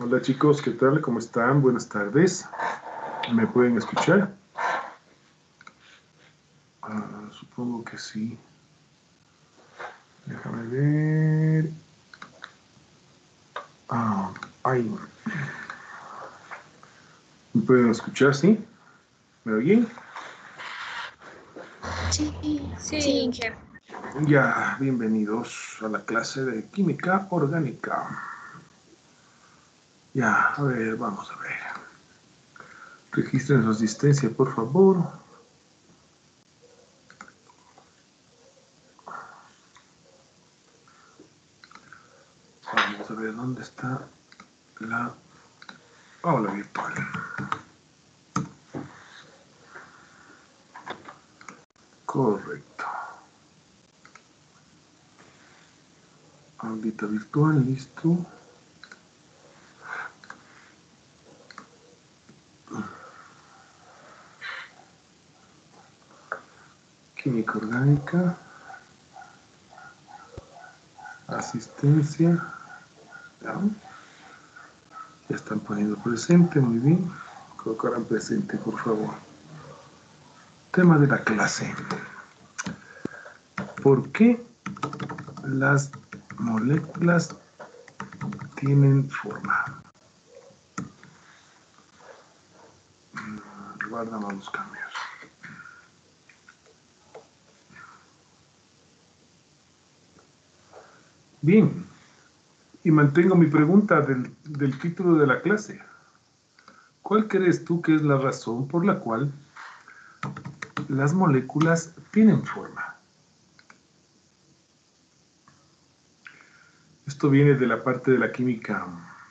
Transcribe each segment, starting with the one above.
Hola chicos, ¿qué tal? ¿Cómo están? Buenas tardes. ¿Me pueden escuchar? Ah, supongo que sí. Déjame ver. Ah, ahí. ¿Me pueden escuchar? ¿Sí? ¿Me oyen? Sí, sí. Ya, bienvenidos a la clase de química orgánica. Ya, a ver, vamos a ver. Registren su asistencia, por favor. Vamos a ver dónde está la aula virtual. Correcto. Audita virtual, listo. Química orgánica. Ya están poniendo presente, muy bien. Colocarán presente, por favor. Tema de la clase. ¿Por qué las moléculas tienen forma? Mm, Guardamos los cambios. Bien, y mantengo mi pregunta del, del título de la clase. ¿Cuál crees tú que es la razón por la cual las moléculas tienen forma? Esto viene de la parte de la química,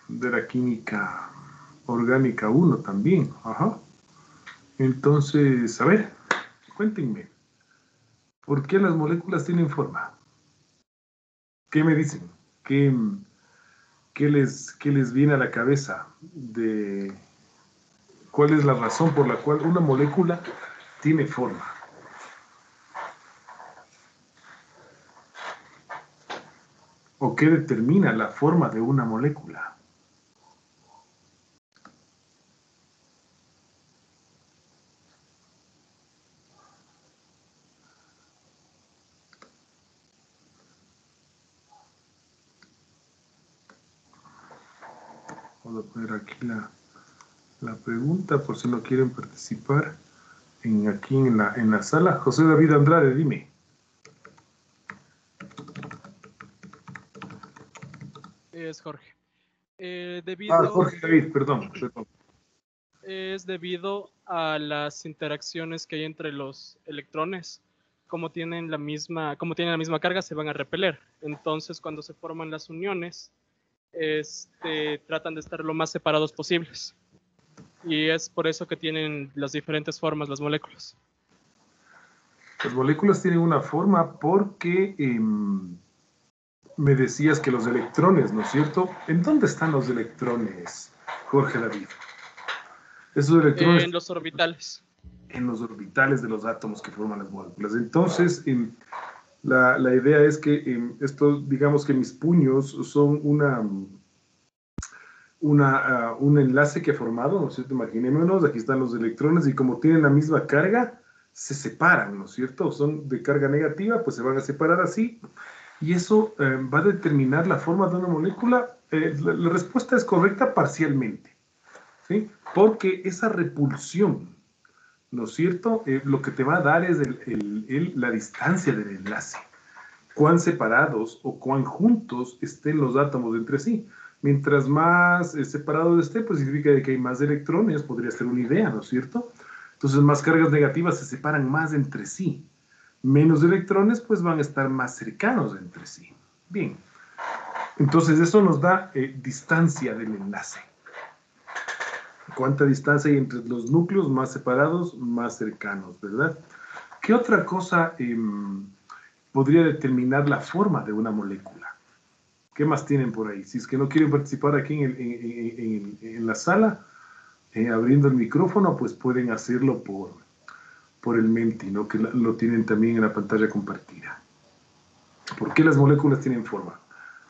de la química orgánica 1 también. Ajá. Entonces, a ver, cuéntenme, ¿por qué las moléculas tienen forma? ¿Qué me dicen? ¿Qué, qué, les, ¿Qué les viene a la cabeza de cuál es la razón por la cual una molécula tiene forma? ¿O qué determina la forma de una molécula? Voy a poner aquí la, la pregunta por si no quieren participar en, aquí en la, en la sala. José David Andrade, dime. Es Jorge. Eh, debido, Ah, Jorge David, perdón, perdón. Es debido a las interacciones que hay entre los electrones. Como tienen la misma, como tienen la misma carga, se van a repeler. Entonces, cuando se forman las uniones, este, tratan de estar lo más separados posibles. Y es por eso que tienen las diferentes formas las moléculas. Las moléculas tienen una forma porque em, me decías que los electrones, ¿no es cierto? ¿En dónde están los electrones, Jorge David? Esos electrones En los orbitales. en los orbitales de los átomos que forman las moléculas. Entonces, em, la, la idea es que em, esto, digamos que mis puños son una, ah, un enlace que he formado, ¿no es cierto? Imaginémonos, aquí están los electrones y como tienen la misma carga, se separan, ¿no es cierto? Son de carga negativa, pues se van a separar así. Y eso eh, va a determinar la forma de una molécula. Eh, la, respuesta es correcta parcialmente, ¿sí? Porque esa repulsión, ¿no es cierto? Eh, lo que te va a dar es la distancia del enlace. Cuán separados o cuán juntos estén los átomos entre sí. Mientras más eh, separados esté, pues significa que hay más electrones, podría ser una idea, ¿no es cierto? Entonces, más cargas negativas se separan más entre sí. Menos electrones, pues van a estar más cercanos entre sí. Bien. Entonces, eso nos da eh, distancia del enlace. ¿Cuánta distancia hay entre los núcleos más separados, más cercanos, verdad? ¿Qué otra cosa em, podría determinar la forma de una molécula? ¿Qué más tienen por ahí? Si es que no quieren participar aquí en, la sala, eh, abriendo el micrófono, pues pueden hacerlo por, el Menti, ¿no? que lo tienen también en la pantalla compartida. ¿Por qué las moléculas tienen forma?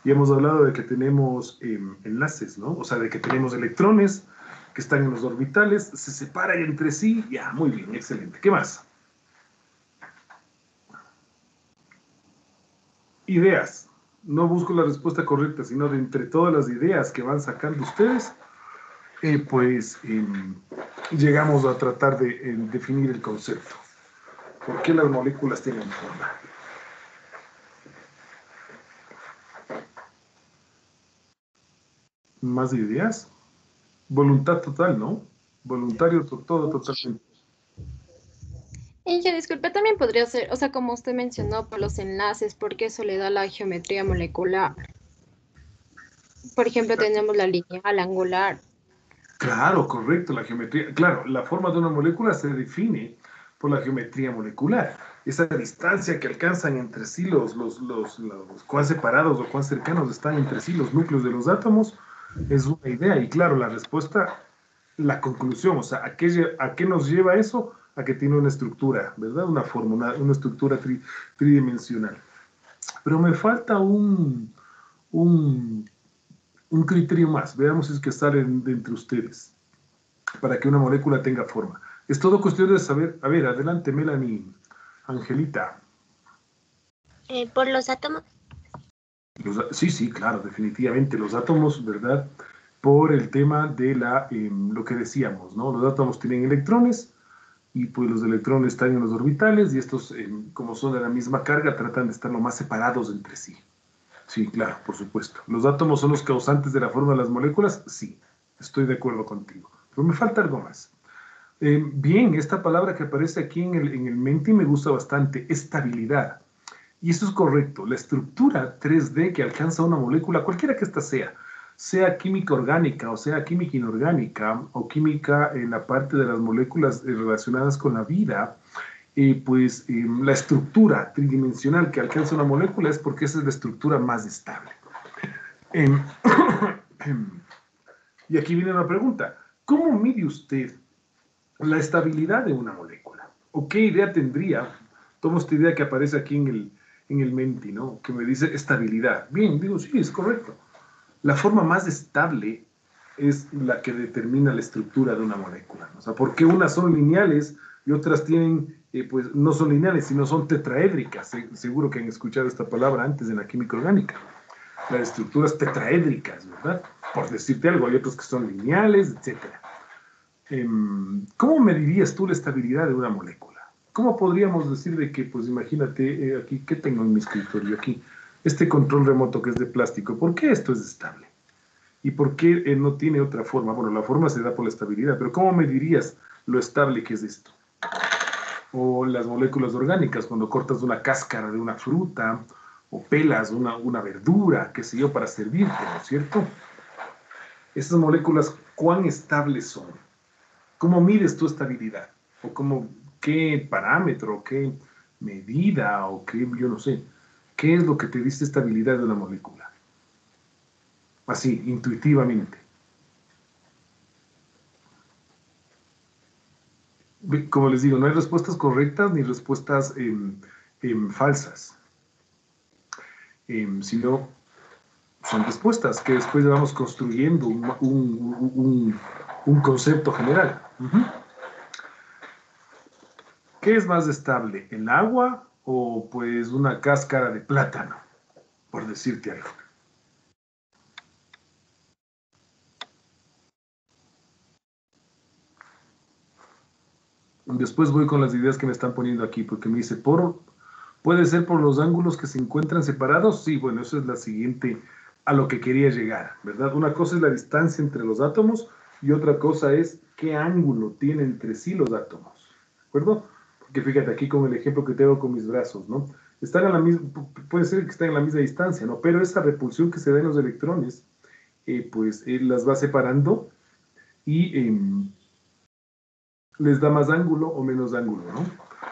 Y hemos hablado de que tenemos em, enlaces, ¿no? O sea, de que tenemos electrones que están en los orbitales, se separan entre sí. Ya, muy bien, excelente. ¿Qué más? Ideas. No busco la respuesta correcta, sino de entre todas las ideas que van sacando ustedes, eh, pues em, llegamos a tratar de em, definir el concepto. ¿Por qué las moléculas tienen forma? ¿Más ideas? Voluntad total, ¿no? Voluntario todo totalmente. Y yo disculpe, también podría ser, o sea, como usted mencionó, por los enlaces, porque eso le da la geometría molecular. Por ejemplo, tenemos la lineal, angular. Claro, correcto, la geometría. Claro, la forma de una molécula se define por la geometría molecular. Esa distancia que alcanzan entre sí los, los, los, los cuán separados o cuán cercanos están entre sí los núcleos de los átomos es una idea. Y claro, la respuesta, la conclusión, o sea, ¿a qué, a qué nos lleva eso? A que tiene una estructura, ¿verdad? Una forma, una, estructura tridimensional. Pero me falta un, un, un criterio más. Veamos si es que sale de entre ustedes para que una molécula tenga forma. Es todo cuestión de saber. A ver, adelante, Melanie. Angelita. Eh, por los átomos sí, sí, claro, definitivamente. Los átomos, ¿verdad? Por el tema de la, em, lo que decíamos, ¿no? Los átomos tienen electrones y pues los electrones están en los orbitales y estos, em, como son de la misma carga, tratan de estar lo más separados entre sí. Sí, claro, por supuesto. ¿Los átomos son los causantes de la forma de las moléculas? Sí, estoy de acuerdo contigo. Pero me falta algo más. Em, bien, esta palabra que aparece aquí en el, en el Menti me gusta bastante, estabilidad. Y eso es correcto. La estructura 3D que alcanza una molécula, cualquiera que ésta sea, sea química orgánica o sea química inorgánica o química en la parte de las moléculas eh, relacionadas con la vida, eh, pues la estructura tridimensional que alcanza una molécula es porque esa es la estructura más estable. Em, y aquí viene una pregunta. ¿Cómo mide usted la estabilidad de una molécula? ¿O qué idea tendría? Tomo esta idea que aparece aquí en el, en el Menti, ¿no? Que me dice estabilidad. Bien, digo, sí, es correcto. La forma más estable es la que determina la estructura de una molécula. O sea, porque unas son lineales y otras tienen, eh, pues no son lineales, sino son tetraédricas. seguro que han escuchado esta palabra antes en la química orgánica. Las estructuras tetraédricas, ¿verdad? Por decirte algo, hay otros que son lineales, etc. Em, ¿Cómo medirías tú la estabilidad de una molécula? ¿Cómo podríamos decir de que, pues imagínate, eh, aquí, ¿qué tengo en mi escritorio? Aquí, este control remoto que es de plástico, ¿por qué esto es estable? ¿Y por qué eh, no tiene otra forma? Bueno, la forma se da por la estabilidad, pero ¿cómo medirías lo estable que es esto? O las moléculas orgánicas, cuando cortas una cáscara de una fruta, o pelas una, una verdura, qué sé yo, para servirte, ¿no es cierto? Esas moléculas, ¿cuán estables son? ¿Cómo mides tu estabilidad? ¿O cómo qué parámetro, qué medida o qué, yo no sé, qué es lo que te dice estabilidad de una molécula. Así, intuitivamente. Como les digo, no hay respuestas correctas ni respuestas em, em, falsas, em, sino son respuestas que después vamos construyendo un, concepto general. ¿Qué es más estable, el agua o pues una cáscara de plátano? Por decirte algo. Después voy con las ideas que me están poniendo aquí, porque me dice, por, ¿puede ser por los ángulos que se encuentran separados? Sí, bueno, eso es la siguiente a lo que quería llegar, ¿verdad? Una cosa es la distancia entre los átomos y otra cosa es qué ángulo tienen entre sí los átomos, ¿de acuerdo? Que fíjate aquí con el ejemplo que tengo con mis brazos, ¿no? Están a la misma, puede ser que estén a la misma distancia, ¿no? Pero esa repulsión que se da en los electrones, eh, pues él las va separando y em, les da más ángulo o menos ángulo, ¿no?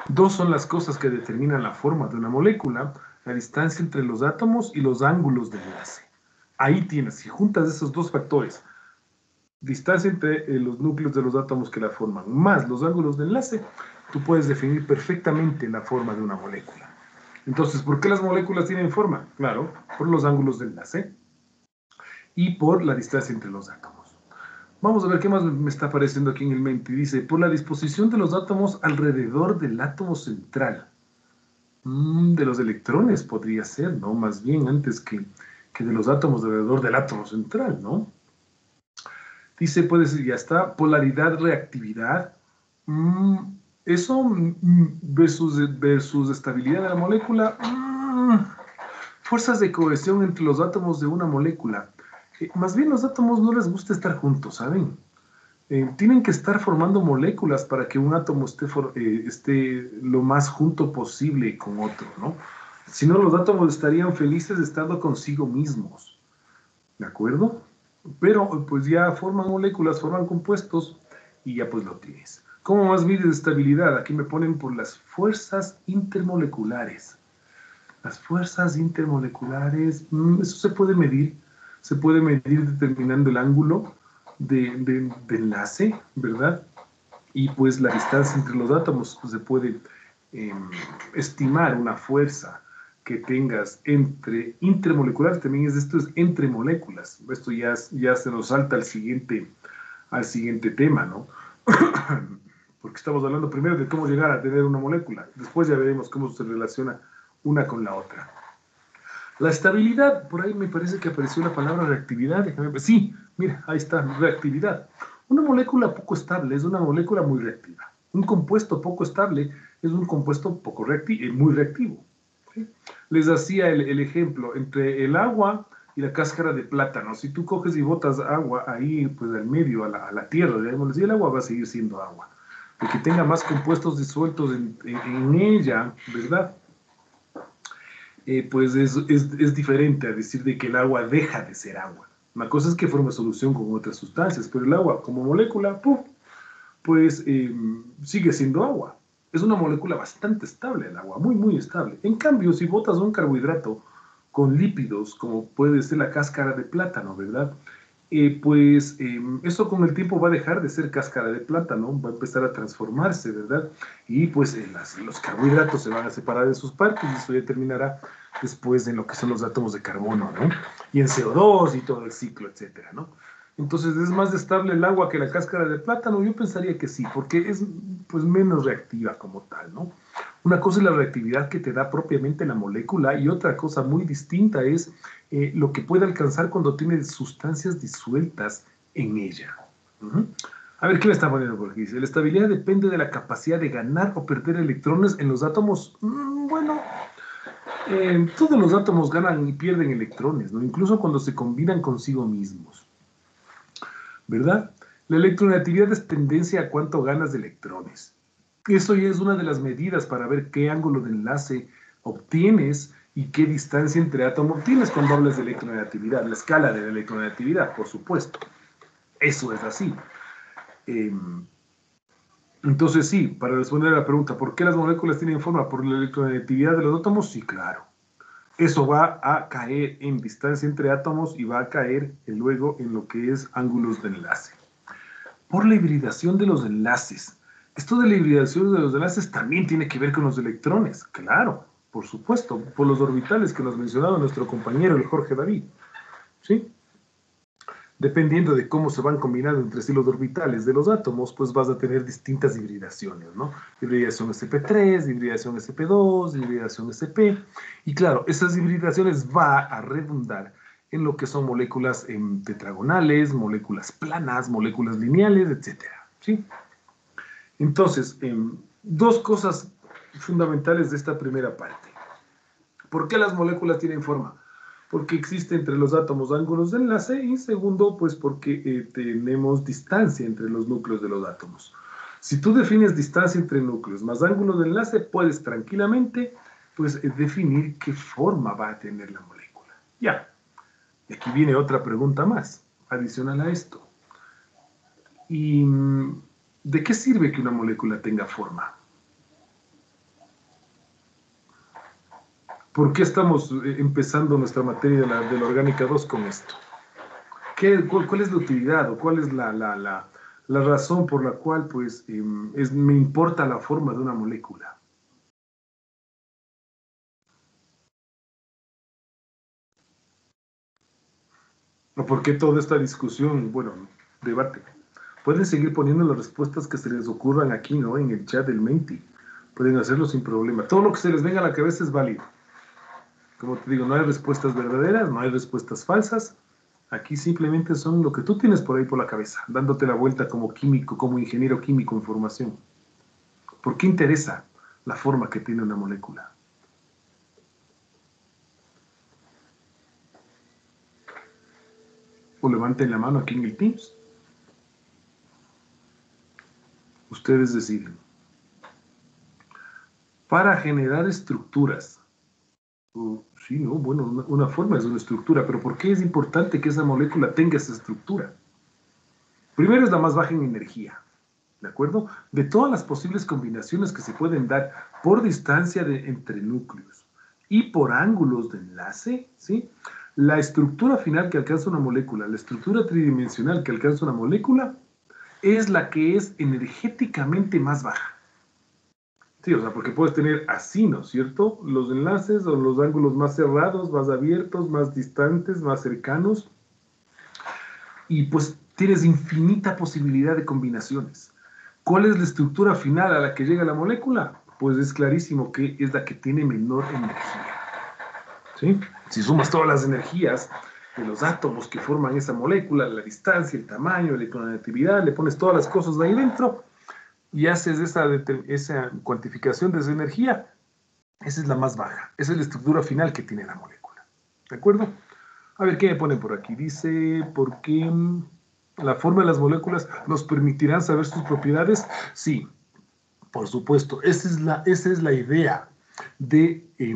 Dos son las cosas que determinan la forma de una molécula, la distancia entre los átomos y los ángulos de enlace. Ahí tienes, si juntas esos dos factores, distancia entre eh, los núcleos de los átomos que la forman, más los ángulos de enlace, tú puedes definir perfectamente la forma de una molécula. Entonces, ¿por qué las moléculas tienen forma? Claro, por los ángulos de enlace y por la distancia entre los átomos. Vamos a ver qué más me está apareciendo aquí en el mente. Dice, por la disposición de los átomos alrededor del átomo central. Mm, de los electrones podría ser, ¿no? Más bien antes que, que de los átomos alrededor del átomo central, ¿no? Dice, puede ser, ya está, polaridad, reactividad. Mm, eso mm, versus, versus estabilidad de la molécula. fuerzas de cohesión entre los átomos de una molécula. Eh, más bien los átomos no les gusta estar juntos, ¿saben? Eh, tienen que estar formando moléculas para que un átomo esté, eh, esté lo más junto posible con otro, ¿no? Si no, los átomos estarían felices estando consigo mismos, ¿de acuerdo? Pero pues ya forman moléculas, forman compuestos y ya pues lo tienes. ¿Cómo más mides estabilidad? Aquí me ponen por las fuerzas intermoleculares. Las fuerzas intermoleculares, mm, eso se puede medir se puede medir determinando el ángulo de, enlace, ¿verdad? Y pues la distancia entre los átomos, pues se puede em, estimar una fuerza que tengas entre intermoleculares, también es esto es entre moléculas. Esto ya, ya se nos salta al siguiente, al siguiente tema, ¿no? Porque estamos hablando primero de cómo llegar a tener una molécula. Después ya veremos cómo se relaciona una con la otra. La estabilidad, por ahí me parece que apareció la palabra reactividad. Sí, mira, ahí está, reactividad. Una molécula poco estable es una molécula muy reactiva. Un compuesto poco estable es un compuesto poco reactivo, eh, muy reactivo. Les hacía el, ejemplo entre el agua y la cáscara de plátano. Si tú coges y botas agua ahí, pues al medio, a la, tierra, digamos, el agua va a seguir siendo agua. El que tenga más compuestos disueltos en ella, ¿verdad? Eh, pues es, es, diferente a decir de que el agua deja de ser agua. Una cosa es que forma solución con otras sustancias, pero el agua como molécula, pues em, sigue siendo agua. Es una molécula bastante estable el agua, muy, muy estable. En cambio, si botas un carbohidrato con lípidos, como puede ser la cáscara de plátano, ¿verdad? Pues em, eso con el tiempo va a dejar de ser cáscara de plátano, va a empezar a transformarse, ¿verdad? Y pues eh, los carbohidratos se van a separar de sus partes y eso ya terminará después en lo que son los átomos de carbono, ¿no? Y en CO2 y todo el ciclo, etcétera, ¿no? Entonces, ¿es más estable el agua que la cáscara de plátano? Yo pensaría que sí, porque es pues menos reactiva como tal, ¿no? Una cosa es la reactividad que te da propiamente la molécula y otra cosa muy distinta es eh, lo que puede alcanzar cuando tiene sustancias disueltas en ella. A ver, ¿qué me está poniendo por aquí? Dice, la estabilidad depende de la capacidad de ganar o perder electrones en los átomos. Mm, bueno, eh, todos los átomos ganan y pierden electrones, ¿no? Incluso cuando se combinan consigo mismos. ¿Verdad? La electronegatividad es tendencia a cuánto ganas de electrones. Eso ya es una de las medidas para ver qué ángulo de enlace obtienes y qué distancia entre átomos obtienes cuando hablas de electronegatividad, la escala de la electronegatividad, por supuesto. Eso es así. Em, entonces sí, para responder a la pregunta, ¿por qué las moléculas tienen forma? ¿Por la electronegatividad de los átomos? Sí, claro. Eso va a caer en distancia entre átomos y va a caer luego en lo que es ángulos de enlace. Por la hibridación de los enlaces. Esto de la hibridación de los enlaces también tiene que ver con los electrones, claro, por supuesto, por los orbitales que nos mencionaba nuestro compañero, el Jorge David. ¿Sí? Dependiendo de cómo se van combinando entre sí los orbitales de los átomos, pues vas a tener distintas hibridaciones, ¿no? Hibridación sp3, hibridación sp2, hibridación sp. Y claro, esas hibridaciones va a redundar en lo que son moléculas tetragonales, moléculas planas, moléculas lineales, etc. ¿sí? Entonces, em, dos cosas fundamentales de esta primera parte. ¿Por qué las moléculas tienen forma? Porque existe entre los átomos ángulos de enlace y segundo, pues porque eh, tenemos distancia entre los núcleos de los átomos. Si tú defines distancia entre núcleos más ángulo de enlace, puedes tranquilamente pues, eh, definir qué forma va a tener la molécula. Ya. Y aquí viene otra pregunta más, adicional a esto. ¿Y ¿de qué sirve que una molécula tenga forma? ¿Por qué estamos eh, empezando nuestra materia de la, orgánica 2 con esto? ¿Qué, cuál, es la utilidad o cuál es la, la, la, la razón por la cual pues, em, es, me importa la forma de una molécula? ¿O por qué toda esta discusión? Bueno, debate. Pueden seguir poniendo las respuestas que se les ocurran aquí, ¿no? En el chat del Menti. Pueden hacerlo sin problema. Todo lo que se les venga a la cabeza es válido. Como te digo, no hay respuestas verdaderas, no hay respuestas falsas. Aquí simplemente son lo que tú tienes por ahí por la cabeza, dándote la vuelta como químico, como ingeniero químico en formación. ¿Por qué interesa la forma que tiene una molécula? O levanten la mano aquí en el Teams. Ustedes deciden. Para generar estructuras. Sí, no, bueno, una, forma es una estructura, pero ¿por qué es importante que esa molécula tenga esa estructura? Primero es la más baja en energía, ¿de acuerdo? De todas las posibles combinaciones que se pueden dar por distancia entre núcleos y por ángulos de enlace, ¿sí? La estructura final que alcanza una molécula, la estructura tridimensional que alcanza una molécula, es la que es energéticamente más baja. Sí, o sea, porque puedes tener así, ¿no es cierto? Los enlaces o los ángulos más cerrados, más abiertos, más distantes, más cercanos. Y pues tienes infinita posibilidad de combinaciones. ¿Cuál es la estructura final a la que llega la molécula? Pues es clarísimo que es la que tiene menor energía. ¿Sí? Si sumas todas las energías de los átomos que forman esa molécula, la distancia, el tamaño, la electronegatividad, le pones todas las cosas de ahí dentro, y haces esa, esa cuantificación de esa energía, esa es la más baja. Esa es la estructura final que tiene la molécula. ¿De acuerdo? A ver, ¿qué me ponen por aquí? Dice, ¿por qué la forma de las moléculas nos permitirán saber sus propiedades? Sí, por supuesto. Esa es la, esa es la idea de eh,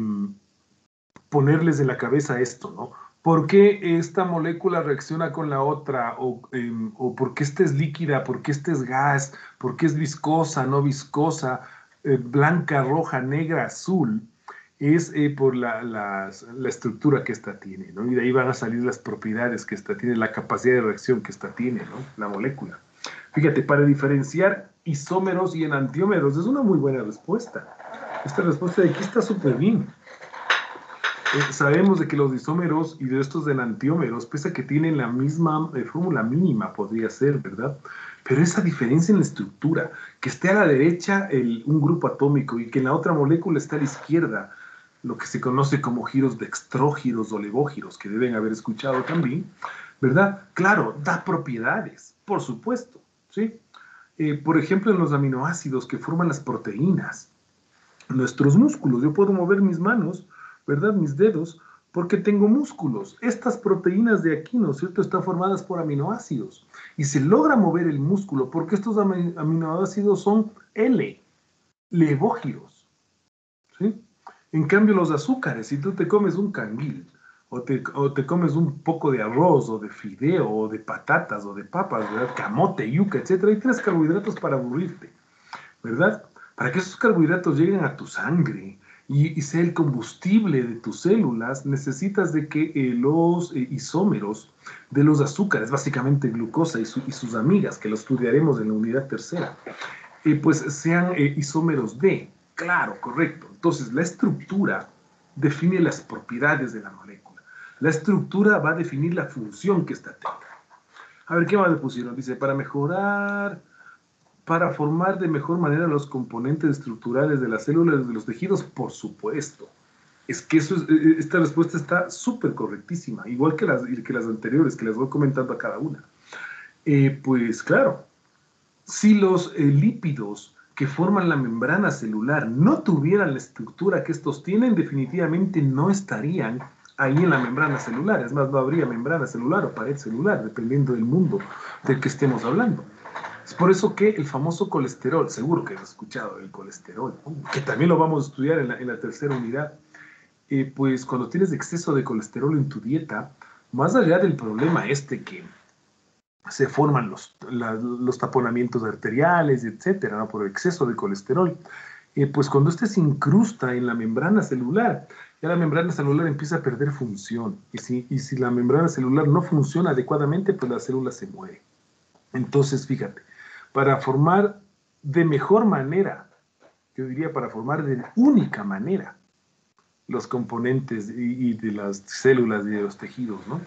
ponerles en la cabeza esto, ¿no? ¿Por qué esta molécula reacciona con la otra? O, eh, o, por qué esta es líquida? ¿Por qué esta es gas? ¿Por qué es viscosa, no viscosa? Eh, blanca, roja, negra, azul. Es eh, por la, la, la, estructura que esta tiene, ¿no? Y de ahí van a salir las propiedades que esta tiene, la capacidad de reacción que esta tiene, ¿no? La molécula. Fíjate, para diferenciar isómeros y enantiómeros, es una muy buena respuesta. Esta respuesta de aquí está súper bien. Eh, sabemos de que los isómeros y de estos enantiómeros, pese a que tienen la misma eh, fórmula mínima, podría ser, ¿verdad? Pero esa diferencia en la estructura, que esté a la derecha el, un grupo atómico y que en la otra molécula esté a la izquierda, lo que se conoce como giros dextrógiros o levógiros, que deben haber escuchado también, ¿verdad? Claro, da propiedades, por supuesto, ¿sí? Eh, por ejemplo, en los aminoácidos que forman las proteínas, nuestros músculos, yo puedo mover mis manos, ¿verdad? Mis dedos, porque tengo músculos. Estas proteínas de aquí, ¿no es cierto?, están formadas por aminoácidos. Y se logra mover el músculo porque estos aminoácidos son L, levógiros. ¿sí? En cambio, los azúcares, si tú te comes un canguil, o te, o te, comes un poco de arroz, o de fideo, o de patatas, o de papas, ¿verdad? Camote, yuca, etc. Y tienes carbohidratos para aburrirte, ¿verdad? Para que esos carbohidratos lleguen a tu sangre, y, y, sea el combustible de tus células, necesitas de que eh, los eh, isómeros de los azúcares, básicamente glucosa y, su, y, sus amigas, que lo estudiaremos en la unidad tercera, eh, pues sean isómeros de. Claro, correcto. Entonces, la estructura define las propiedades de la molécula. La estructura va a definir la función que ésta tenga. A ver, ¿qué más le pusieron? Dice, para mejorar para formar de mejor manera los componentes estructurales de las células de los tejidos? Por supuesto. Es que es, e, esta respuesta está súper correctísima, igual que las, las anteriores, que les voy comentando a cada una. Eh, pues claro, si los eh, lípidos que forman la membrana celular no tuvieran la estructura que estos tienen, definitivamente no estarían ahí en la membrana celular. Es más, no habría membrana celular o pared celular, dependiendo del mundo del que estemos hablando. Es por eso que el famoso colesterol, seguro que has escuchado el colesterol, que también lo vamos a estudiar en la, en la tercera unidad, eh, pues cuando tienes exceso de colesterol en tu dieta, más allá del problema este que se forman los, la, los taponamientos arteriales, etcétera, ¿no? por exceso de colesterol, eh, pues cuando este se incrusta en la membrana celular, ya la membrana celular empieza a perder función. Y si, y si la membrana celular no funciona adecuadamente, pues la célula se muere. Entonces, fíjate, para formar de mejor manera, yo diría para formar de única manera los componentes y, de las células y de los tejidos, ¿no?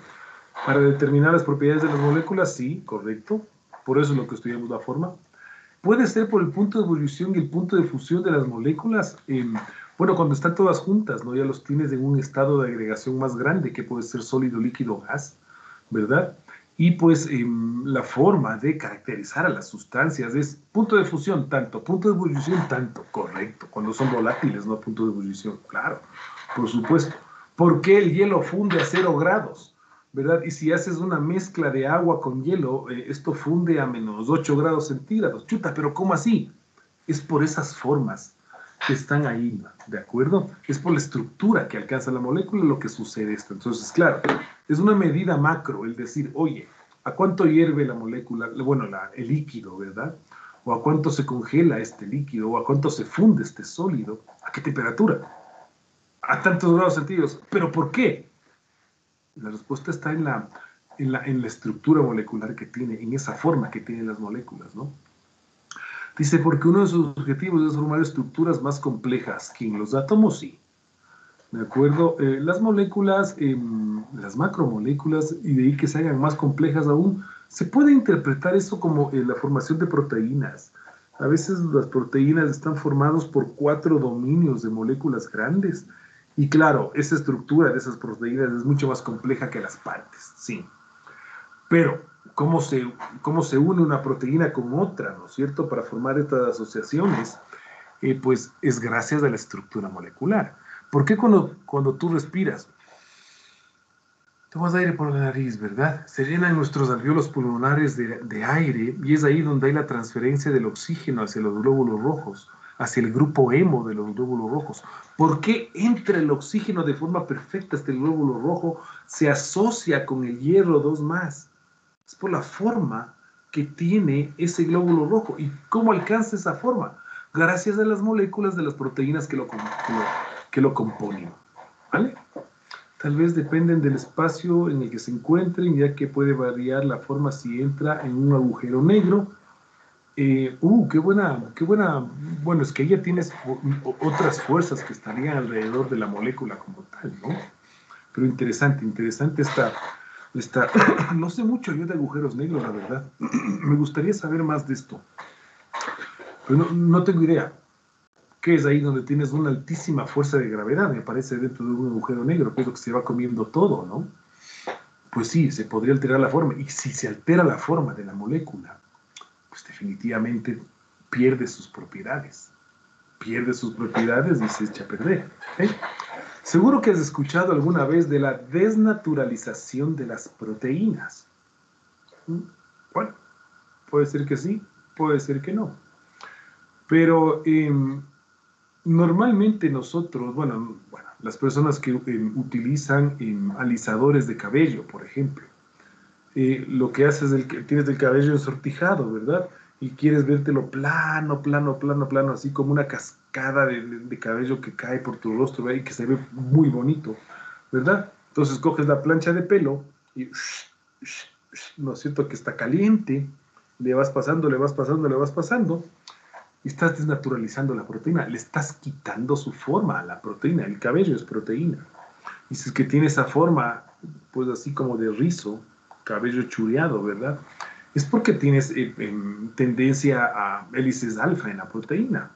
Para determinar las propiedades de las moléculas, sí, correcto. Por eso es lo que estudiamos la forma. Puede ser por el punto de ebullición y el punto de fusión de las moléculas. Em, bueno, cuando están todas juntas, ¿no? Ya los tienes en un estado de agregación más grande, que puede ser sólido, líquido, gas, ¿verdad? Y pues em, la forma de caracterizar a las sustancias es punto de fusión tanto, punto de ebullición tanto, correcto, cuando son volátiles, no punto de ebullición, claro, por supuesto. ¿Por qué el hielo funde a cero grados? ¿Verdad? Y si haces una mezcla de agua con hielo, eh, esto funde a menos 8 grados centígrados. Chuta, pero ¿cómo así? Es por esas formas están ahí, ¿de acuerdo? Es por la estructura que alcanza la molécula lo que sucede esto. Entonces, claro, es una medida macro el decir, oye, ¿a cuánto hierve la molécula? Bueno, el líquido, ¿verdad? O a cuánto se congela este líquido, o a cuánto se funde este sólido, a qué temperatura, a tantos grados centígrados. ¿Pero por qué? La respuesta está en la, en la, en la estructura molecular que tiene, en esa forma que tienen las moléculas, ¿no? Dice, porque uno de sus objetivos es formar estructuras más complejas que en los átomos, sí. ¿De acuerdo? Eh, las moléculas, em, las macromoléculas, y de ahí que se hagan más complejas aún, se puede interpretar eso como eh, la formación de proteínas. A veces las proteínas están formadas por cuatro dominios de moléculas grandes. Y claro, esa estructura de esas proteínas es mucho más compleja que las partes, sí. Pero cómo se, cómo se une una proteína con otra, ¿no es cierto?, para formar estas asociaciones, eh, pues es gracias a la estructura molecular. ¿Por qué cuando, cuando tú respiras, tomas aire por la nariz, ¿verdad? Se llenan nuestros alveolos pulmonares de, de aire y es ahí donde hay la transferencia del oxígeno hacia los glóbulos rojos, hacia el grupo hemo de los glóbulos rojos. ¿Por qué entra el oxígeno de forma perfecta hasta el glóbulo rojo? Se asocia con el hierro 2 más es por la forma que tiene ese glóbulo rojo. ¿Y cómo alcanza esa forma? Gracias a las moléculas de las proteínas que lo, que lo, componen. ¿Vale? Tal vez dependen del espacio en el que se encuentren, ya que puede variar la forma si entra en un agujero negro. Eh, uh, qué buena, qué buena. Bueno, es que ella tiene otras fuerzas que estarían alrededor de la molécula como tal, ¿no? Pero interesante, interesante esta, no sé mucho yo de agujeros negros, la verdad. Me gustaría saber más de esto. Pero no, tengo idea. ¿Qué es ahí donde tienes una altísima fuerza de gravedad? Me parece dentro de un agujero negro, que que se va comiendo todo, ¿no? Pues sí, se podría alterar la forma. Y si se altera la forma de la molécula, pues definitivamente pierde sus propiedades. Pierde sus propiedades y se echa a perder. ¿eh? Seguro que has escuchado alguna vez de la desnaturalización de las proteínas. ¿Mm? Bueno, puede ser que sí, puede ser que no. Pero em, normalmente nosotros, bueno, bueno, las personas que em, utilizan em, alisadores de cabello, por ejemplo, eh, lo que haces es que tienes el cabello ensortijado, ¿verdad? Y quieres vértelo plano, plano, plano, plano, así como una cascada cada de, cabello que cae por tu rostro y que se ve muy bonito, ¿verdad? Entonces coges la plancha de pelo y, ¿no es cierto? Que está caliente, le vas pasando, le vas pasando, le vas pasando, y estás desnaturalizando la proteína, le estás quitando su forma a la proteína, el cabello es proteína. Y si es que tiene esa forma, pues así como de rizo, cabello chureado, ¿verdad? Es porque tienes eh, tendencia a hélices alfa en la proteína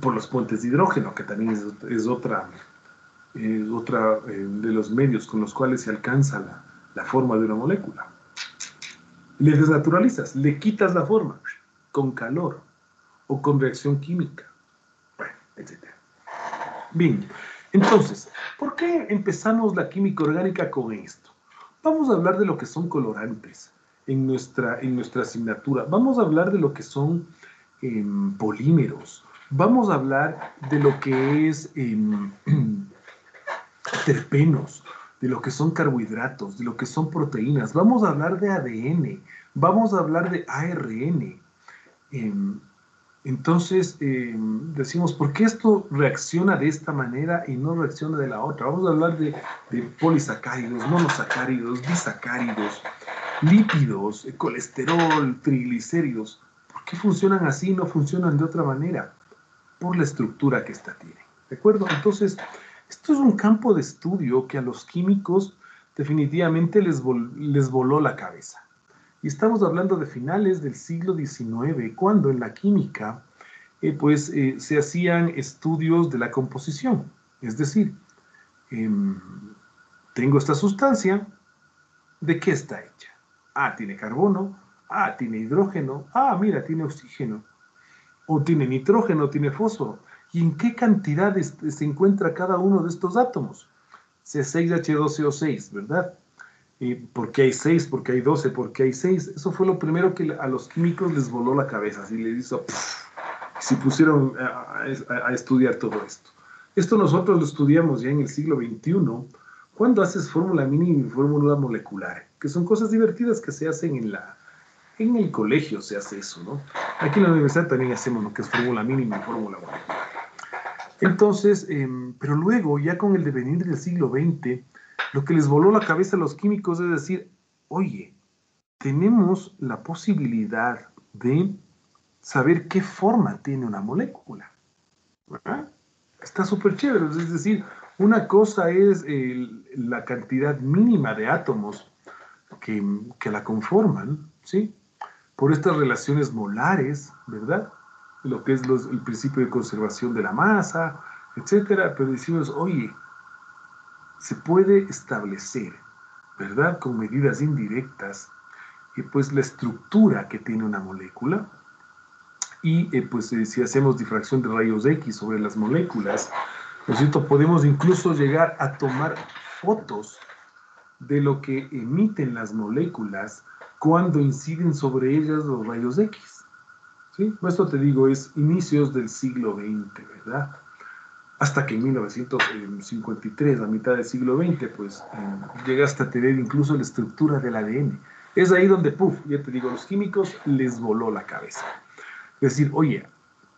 por los puentes de hidrógeno, que también es, otra, otra eh, de los medios con los cuales se alcanza la, la, forma de una molécula. Le desnaturalizas, le quitas la forma con calor o con reacción química, etc. Bien, entonces, ¿por qué empezamos la química orgánica con esto? Vamos a hablar de lo que son colorantes en nuestra, en nuestra asignatura. Vamos a hablar de lo que son em, polímeros, vamos a hablar de lo que es em, terpenos, de lo que son carbohidratos, de lo que son proteínas. Vamos a hablar de ADN, vamos a hablar de ARN. Em, entonces, em, decimos, ¿por qué esto reacciona de esta manera y no reacciona de la otra? Vamos a hablar de, de polisacáridos, monosacáridos, disacáridos, lípidos, colesterol, triglicéridos. ¿Por qué funcionan así y no funcionan de otra manera? Por la estructura que ésta tiene. ¿De acuerdo? Entonces, esto es un campo de estudio que a los químicos definitivamente les, les voló la cabeza. Y estamos hablando de finales del siglo XIX, cuando en la química eh, pues, eh, se hacían estudios de la composición. Es decir, em, tengo esta sustancia, ¿de qué está hecha? Ah, tiene carbono, ah, tiene hidrógeno, ah, mira, tiene oxígeno, o tiene nitrógeno, tiene fósforo. ¿Y en qué cantidades se encuentra cada uno de estos átomos? C6H12O6, ¿verdad? ¿Por qué hay 6? ¿Por qué hay 12? ¿Por qué hay 6? Eso fue lo primero que a los químicos les voló la cabeza, así les hizo, se pusieron a, estudiar todo esto. Esto nosotros lo estudiamos ya en el siglo XXI, cuando haces fórmula mínima y fórmula molecular, que son cosas divertidas que se hacen en la, en el colegio se hace eso, ¿no? Aquí en la universidad también hacemos lo que es fórmula mínima y fórmula molecular. Entonces, em, pero luego, ya con el devenir del siglo XX, lo que les voló la cabeza a los químicos es decir, oye, tenemos la posibilidad de saber qué forma tiene una molécula. Está súper chévere. Es decir, una cosa es la cantidad mínima de átomos que, que, la conforman, ¿sí? Por estas relaciones molares, ¿verdad? Lo que es el principio de conservación de la masa, etcétera. Pero decimos, oye, se puede establecer, ¿verdad? Con medidas indirectas, y pues la estructura que tiene una molécula. Y eh, pues eh, si hacemos difracción de rayos X sobre las moléculas, ¿no es cierto? Podemos incluso llegar a tomar fotos de lo que emiten las moléculas cuando inciden sobre ellas los rayos X. ¿Sí? Esto te digo, es inicios del siglo XX, ¿verdad? hasta que en 1953, a mitad del siglo XX, pues eh, llegaste a tener incluso la estructura del ADN. Es ahí donde, puff, ya te digo, los químicos les voló la cabeza. Es decir, oye,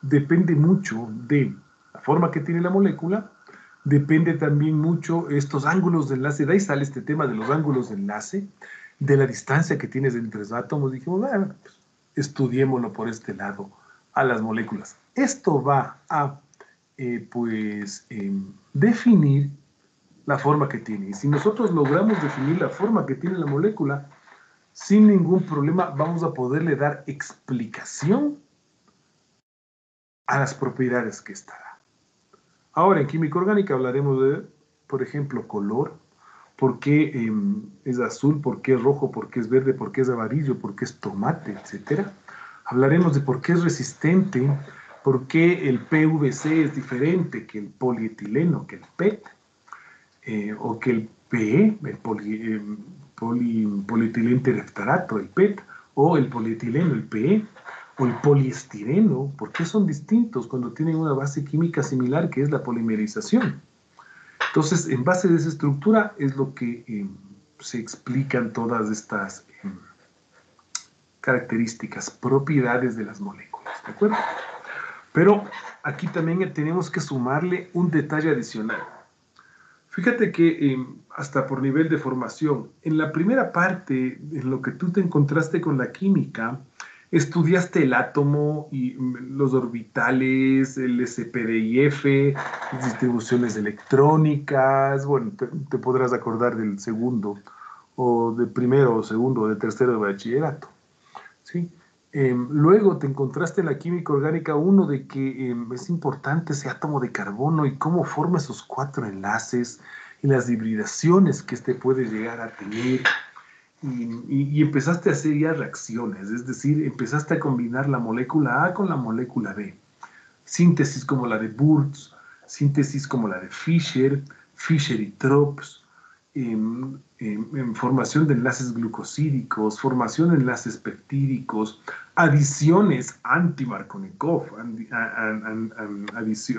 depende mucho de la forma que tiene la molécula, depende también mucho estos ángulos de enlace, de ahí sale este tema de los ángulos de enlace, de la distancia que tienes entre los átomos. Dijimos, bueno, pues, estudiémoslo por este lado a las moléculas. Esto va a eh, pues em, definir la forma que tiene. Y si nosotros logramos definir la forma que tiene la molécula, sin ningún problema vamos a poderle dar explicación a las propiedades que está. Ahora, en química orgánica hablaremos de, por ejemplo, color, por qué em, es azul, por qué es rojo, por qué es verde, por qué es amarillo, por qué es tomate, etc. Hablaremos de por qué es resistente, ¿Por qué el PVC es diferente que el polietileno, que el PET? Eh, o que el PE, el poli, eh, el PET, o el polietileno, el PE, o el poliestireno, ¿por qué son distintos cuando tienen una base química similar que es la polimerización? Entonces, en base de esa estructura es lo que eh, se explican todas estas características, propiedades de las moléculas, ¿de acuerdo? Pero aquí también tenemos que sumarle un detalle adicional. Fíjate que em, hasta por nivel de formación, en la primera parte, en lo que tú te encontraste con la química, estudiaste el átomo y mm, los orbitales, el SPDIF, distribuciones electrónicas, bueno, te, podrás acordar del segundo, o del primero, o segundo, o de tercero de bachillerato. ¿sí? Em, luego te encontraste en la química orgánica uno de que em, es importante ese átomo de carbono y cómo forma esos cuatro enlaces y las hibridaciones que este puede llegar a tener. Y, empezaste a hacer ya reacciones, es decir, empezaste a combinar la molécula A con la molécula B. Síntesis como la de Burtz, síntesis como la de Fischer, Fischer y Tropsch, en, formación de enlaces glucosídicos, formación de enlaces peptídicos, adiciones anti-Markovnikov,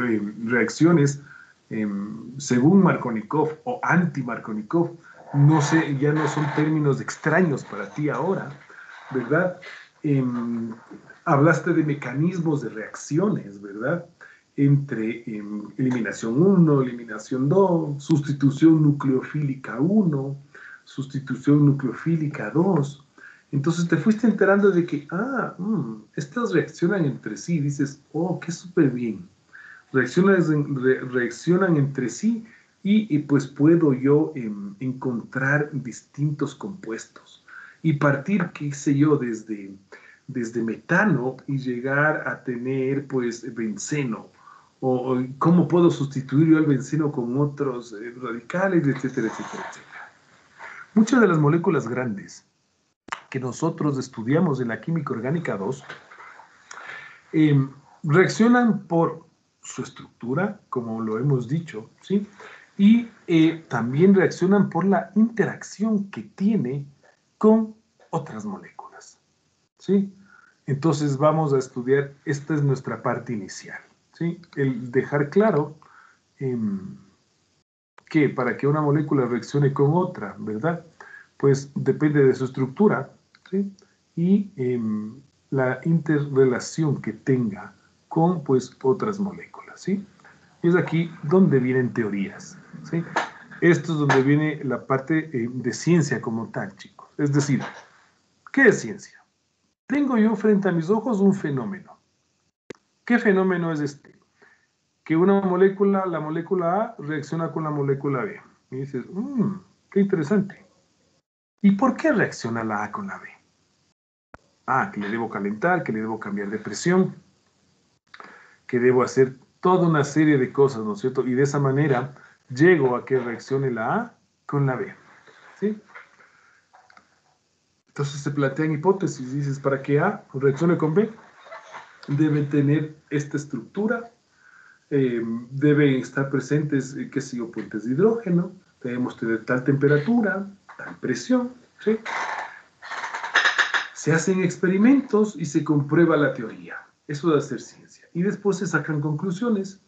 eh, reacciones em, según Markovnikov o anti-Markovnikov, no sé, ya no son términos extraños para ti ahora, ¿verdad? Em, hablaste de mecanismos de reacciones, ¿verdad? entre em, eliminación 1, eliminación 2, sustitución nucleofílica 1, sustitución nucleofílica 2. Entonces te fuiste enterando de que, ah, mm, estas reaccionan entre sí. Dices, oh, qué súper bien. Reaccionan, reaccionan entre sí y, pues puedo yo em, encontrar distintos compuestos y partir, qué sé yo, desde, desde metano y llegar a tener pues benceno o, cómo puedo sustituir yo el benceno con otros eh, radicales, etcétera, etcétera, etcétera. Muchas de las moléculas grandes que nosotros estudiamos en la química orgánica 2 eh, reaccionan por su estructura, como lo hemos dicho, ¿sí? Y eh, también reaccionan por la interacción que tiene con otras moléculas, ¿sí? Entonces vamos a estudiar, esta es nuestra parte inicial, ¿sí? El dejar claro eh, que para que una molécula reaccione con otra, ¿verdad? Pues depende de su estructura, ¿sí? Y eh, la interrelación que tenga con pues otras moléculas, ¿sí? Y es aquí donde vienen teorías, Esto es donde viene la parte eh, de ciencia como tal, chicos. Es decir, ¿qué es ciencia? Tengo yo frente a mis ojos un fenómeno. ¿Qué fenómeno es este? Que una molécula, la molécula A, reacciona con la molécula B. Y dices, mmm, qué interesante. ¿Y por qué reacciona la A con la B? Ah, que le debo calentar, que le debo cambiar de presión, que debo hacer toda una serie de cosas, ¿no es cierto? Y de esa manera llego a que reaccione la A con la B. ¿Sí? Entonces se plantean hipótesis, dices, para que A reaccione con B, debe tener esta estructura, eh, deben estar presentes, eh, qué sé yo, puentes de hidrógeno, debemos tener tal temperatura, tal presión, ¿sí? Se hacen experimentos y se comprueba la teoría. Eso de hacer ciencia. Y después se sacan conclusiones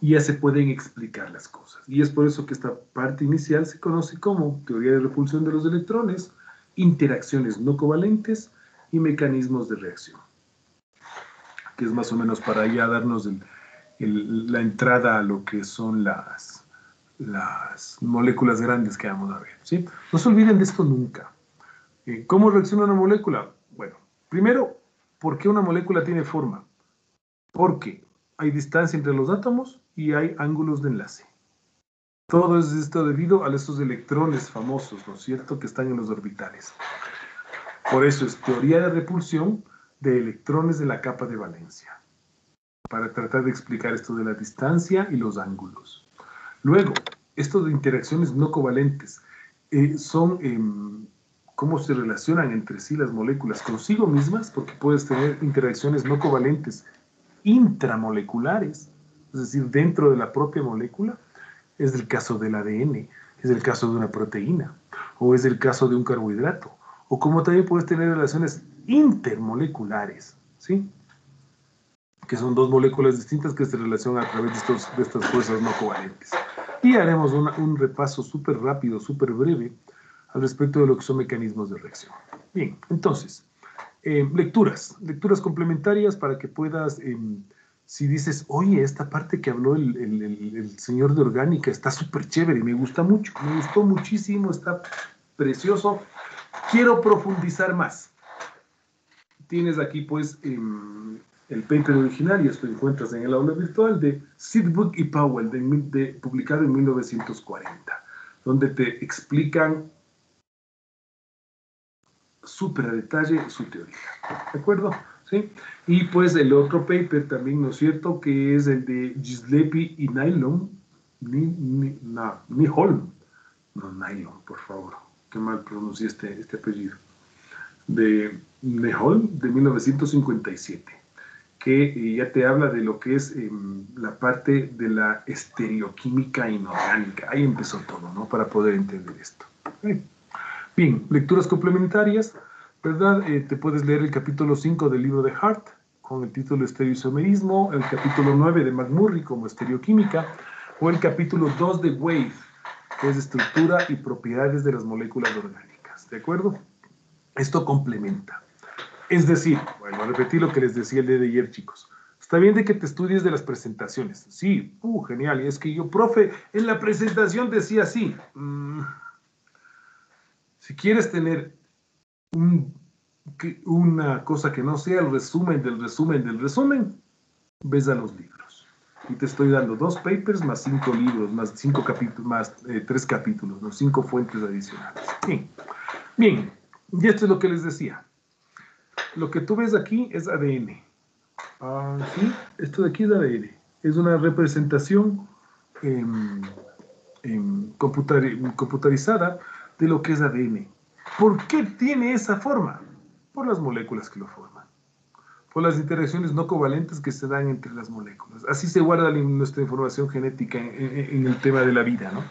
y ya se pueden explicar las cosas. Y es por eso que esta parte inicial se conoce como teoría de repulsión de los electrones, interacciones no covalentes y mecanismos de reacción. Que es más o menos para ya darnos el, el, la entrada a lo que son las, las moléculas grandes que vamos a ver. ¿sí? No se olviden de esto nunca. Eh, ¿Cómo reacciona una molécula? Bueno, primero, ¿por qué una molécula tiene forma? Porque hay distancia entre los átomos y hay ángulos de enlace. Todo es esto debido a estos electrones famosos, ¿no es cierto?, que están en los orbitales. Por eso es teoría de repulsión de electrones de la capa de valencia, para tratar de explicar esto de la distancia y los ángulos. Luego, esto de interacciones no covalentes eh, son eh, cómo se relacionan entre sí las moléculas consigo mismas, porque puedes tener interacciones no covalentes intramoleculares, es decir, dentro de la propia molécula, es el caso del ADN, es el caso de una proteína, o es el caso de un carbohidrato, o como también puedes tener relaciones intermoleculares, ¿sí? Que son dos moléculas distintas que se relacionan a través de, estos, de estas fuerzas no covalentes. Y haremos una, un repaso súper rápido, súper breve, al respecto de lo que son mecanismos de reacción. Bien, entonces, eh, lecturas, lecturas complementarias para que puedas, eh, si dices, oye, esta parte que habló el, el, el, señor de orgánica está súper chévere, me gusta mucho, me gustó muchísimo, está precioso, quiero profundizar más. Tienes aquí pues eh, el paper original y esto encuentras en el aula virtual de Sidbook y Powell, de, publicado en 1940, donde te explican súper a detalle su teoría. ¿De acuerdo? Y pues el otro paper también, ¿no es cierto? Que es el de Gislepi y Nylon. Ni, ni, ni Holm. No, Nylon, por favor. Qué mal pronuncié este, este apellido. De Neholm, de 1957. Que eh, ya te habla de lo que es eh, la parte de la estereoquímica inorgánica. Ahí empezó todo, ¿no? Para poder entender esto. Bien, lecturas complementarias, ¿verdad? Eh, te puedes leer el capítulo 5 del libro de Hart con el título Estereoisomerismo, el capítulo 9 de McMurray como estereoquímica, o el capítulo 2 de Wave, que es estructura y propiedades de las moléculas orgánicas, ¿de acuerdo? Esto complementa. Es decir, bueno, a repetir lo que les decía el día de ayer, chicos. Está bien de que te estudies de las presentaciones. Sí, uh, genial. Y es que yo, profe, en la presentación decía así. Mm, si quieres tener un, una cosa que no sea el resumen del resumen del resumen, ves a los libros. Y te estoy dando dos papers más cinco libros, más cinco capítulos, más eh, tres capítulos, ¿no? cinco fuentes adicionales. Bien. Bien, y esto es lo que les decía. Lo que tú ves aquí es ADN. Ah, sí, esto de aquí es ADN. Es una representación em, em, computarizada de lo que es ADN. ¿Por qué tiene esa forma? Por las moléculas que lo forman. Por las interacciones no covalentes que se dan entre las moléculas. Así se guarda nuestra información genética en, el tema de la vida, ¿no?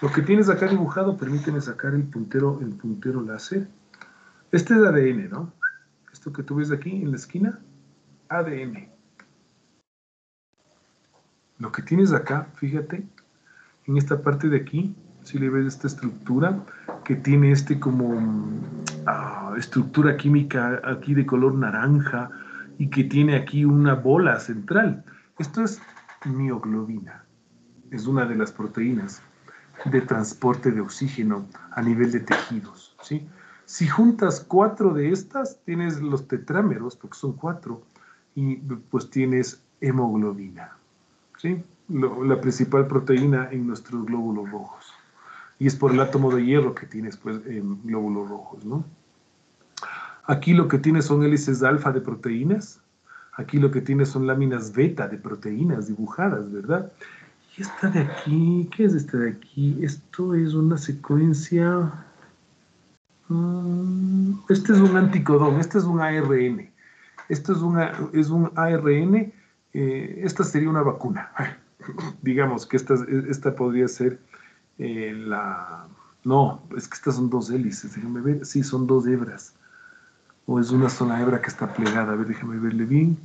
Lo que tienes acá dibujado, permíteme sacar el puntero, el puntero láser. Este es ADN, ¿no? Esto que tú ves aquí en la esquina, ADN. Lo que tienes acá, fíjate, en esta parte de aquí, si le ves esta estructura, que tiene este como ah, estructura química aquí de color naranja y que tiene aquí una bola central. Esto es mioglobina. Es una de las proteínas de transporte de oxígeno a nivel de tejidos. ¿sí? Si juntas cuatro de estas, tienes los tetrámeros, porque son cuatro, y pues tienes hemoglobina. ¿sí? la principal proteína en nuestros glóbulos rojos. Y es por el átomo de hierro que tienes pues, en glóbulos rojos. ¿no? Aquí lo que tienes son hélices alfa de proteínas. Aquí lo que tienes son láminas beta de proteínas dibujadas, ¿verdad? Y esta de aquí, ¿qué es esta de aquí? Esto es una secuencia... Mm, este es un anticodón, este es un ARN. Esto es, es un ARN, eh, esta sería una vacuna. Digamos que esta, esta podría ser eh. No, es que estas son dos hélices, déjame ver. Sí, son dos hebras. O es una sola hebra que está plegada. A ver, déjame verle bien.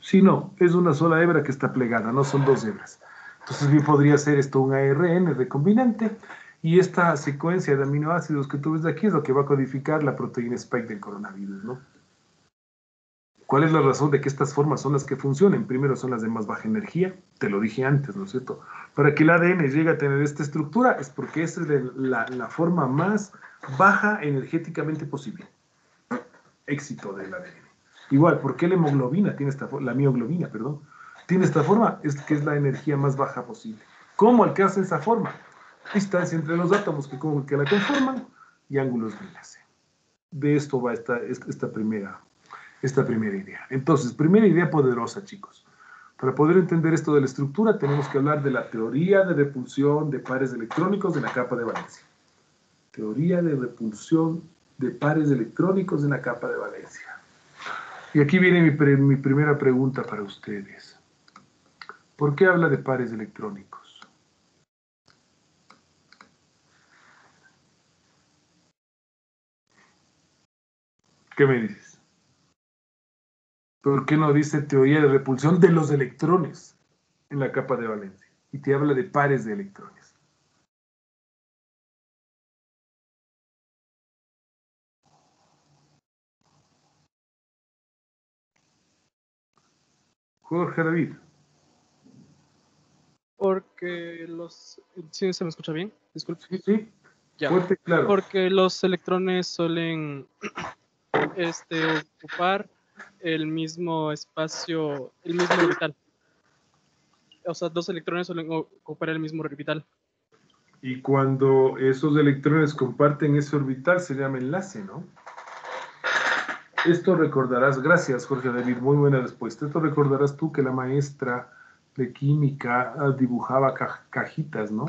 Sí, no, es una sola hebra que está plegada, no son dos hebras. Entonces bien podría ser esto un ARN recombinante y esta secuencia de aminoácidos que tú ves aquí es lo que va a codificar la proteína spike del coronavirus, ¿no? ¿Cuál es la razón de que estas formas son las que funcionen? Primero son las de más baja energía, te lo dije antes, ¿no es cierto? Para que el ADN llegue a tener esta estructura es porque esa es la, la forma más baja energéticamente posible. Éxito del ADN. Igual, ¿por qué la hemoglobina tiene esta la mioglobina, perdón, tiene esta forma? Es que es la energía más baja posible. ¿Cómo alcanza esa forma? Distancia entre los átomos que, que la conforman y ángulos de enlace. De esto va esta, esta, primera, esta primera idea. Entonces, primera idea poderosa, chicos. Para poder entender esto de la estructura, tenemos que hablar de la teoría de repulsión de pares electrónicos de la capa de valencia. Teoría de repulsión de pares electrónicos en la capa de valencia. Y aquí viene mi, primera pregunta para ustedes. ¿Por qué habla de pares electrónicos? ¿Qué me dices? ¿Por qué no dice teoría de repulsión de los electrones en la capa de valencia? Y te habla de pares de electrones. Jorge David. Porque los... ¿Sí se me escucha bien? Disculpe. Sí, sí. Fuerte, claro. Porque los electrones suelen este, ocupar el mismo espacio, el mismo orbital. O sea, dos electrones suelen ocupar el mismo orbital. Y cuando esos electrones comparten ese orbital se llama enlace, ¿no? Esto recordarás, gracias Jorge David, muy buena respuesta. Esto recordarás tú que la maestra de química ah, dibujaba cajitas, ¿no?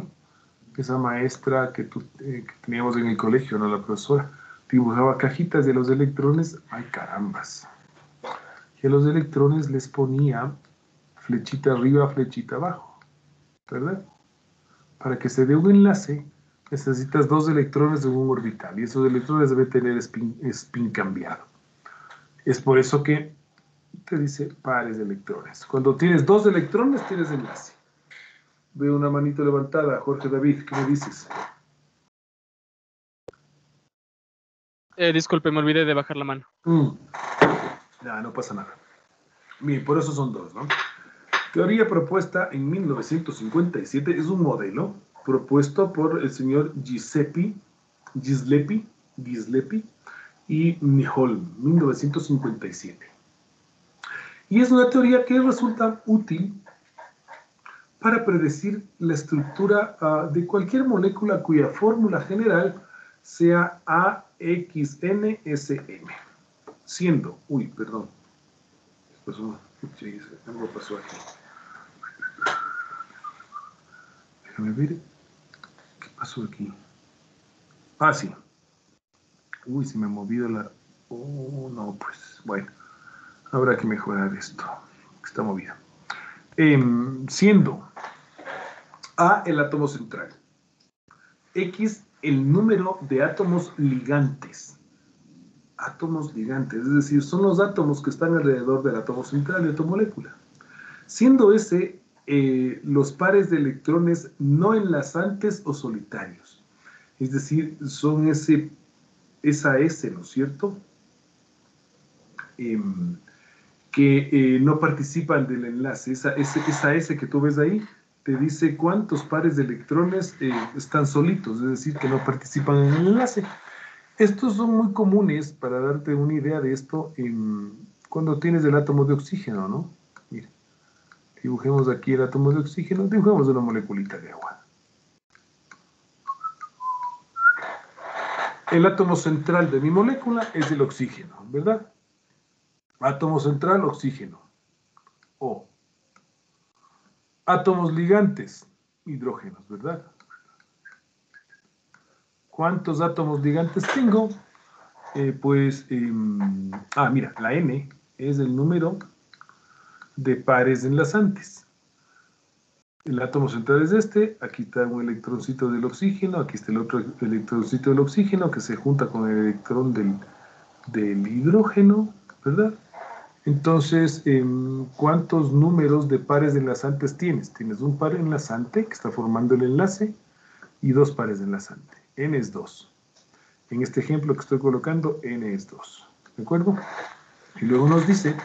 Esa maestra que, eh, que teníamos en el colegio, ¿no? La profesora, dibujaba cajitas de los electrones, ay carambas. A los electrones les ponía flechita arriba, flechita abajo, ¿verdad? Para que se dé un enlace, necesitas dos electrones de un orbital y esos electrones deben tener spin, spin cambiado. Es por eso que te dice pares de electrones. Cuando tienes dos electrones, tienes enlace. Veo una manito levantada. Jorge David, ¿qué me dices? Eh, disculpe, me olvidé de bajar la mano. Mm. No pasa nada. Bien, por eso son dos, ¿no? Teoría propuesta en 1957 es un modelo propuesto por el señor Giuseppe, Gislepi, y Niholm, 1957. Y es una teoría que resulta útil para predecir la estructura ah, de cualquier molécula cuya fórmula general sea AXNSM, siendo, uy, perdón, algo pasó aquí. Déjame ver, ¿qué pasó aquí? Ah, sí. Uy, se me ha movido la... Oh, no, pues, bueno, habrá que mejorar esto, está movido. Em, siendo A el átomo central, X el número de átomos ligantes. Átomos ligantes, es decir, son los átomos que están alrededor del átomo central de tu molécula. Siendo ese eh, los pares de electrones no enlazantes o solitarios. Es decir, son ese, esa S, ¿no es cierto? Em, que eh, no participan del enlace. Esa, esa, S que tú ves ahí te dice cuántos pares de electrones eh, están solitos, es decir, que no participan en el enlace. Estos son muy comunes para darte una idea de esto cuando tienes el átomo de oxígeno, ¿no? Mira, dibujemos aquí el átomo de oxígeno, dibujemos una moleculita de agua. El átomo central de mi molécula es el oxígeno, ¿verdad? Átomo central, oxígeno. O. Átomos ligantes, hidrógenos, ¿verdad? ¿Cuántos átomos ligantes tengo? Eh, pues, em, ah, mira, la N es el número de pares enlazantes. El átomo central es este, aquí está un electroncito del oxígeno, aquí está el otro electroncito del oxígeno que se junta con el electrón del, del hidrógeno, ¿verdad? Entonces, em, ¿cuántos números de pares de enlazantes tienes? Tienes un par enlazante que está formando el enlace y dos pares de enlazante. N es 2. En este ejemplo que estoy colocando, N es 2. ¿De acuerdo? Y luego nos dice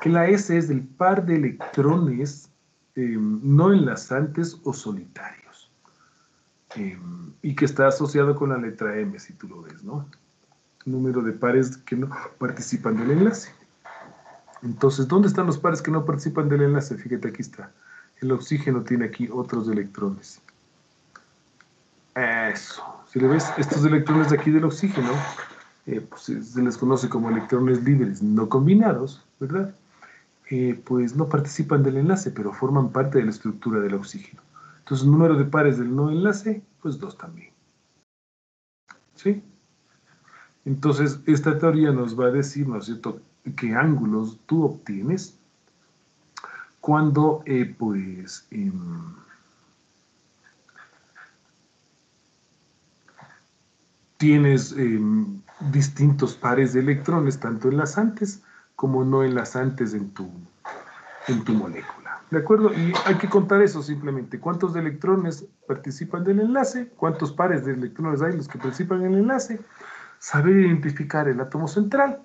que la S es del par de electrones em, no enlazantes o solitarios. Em, y que está asociado con la letra M, si tú lo ves, ¿no? Número de pares que no participan del enlace. Entonces, ¿dónde están los pares que no participan del enlace? Fíjate, aquí está. El oxígeno tiene aquí otros electrones. Eso. Si le ves, estos electrones de aquí del oxígeno, eh, pues se les conoce como electrones libres no combinados, ¿verdad? Eh, pues no participan del enlace, pero forman parte de la estructura del oxígeno. Entonces, el número de pares del no enlace, pues dos también. ¿Sí? Entonces, esta teoría nos va a decir, ¿no es cierto?, qué ángulos tú obtienes cuando eh, pues em, tienes em, distintos pares de electrones, tanto enlazantes como no enlazantes en tu, en tu molécula. ¿De acuerdo? Y hay que contar eso simplemente. ¿Cuántos electrones participan del enlace? ¿Cuántos pares de electrones hay los que participan en el enlace? Saber identificar el átomo central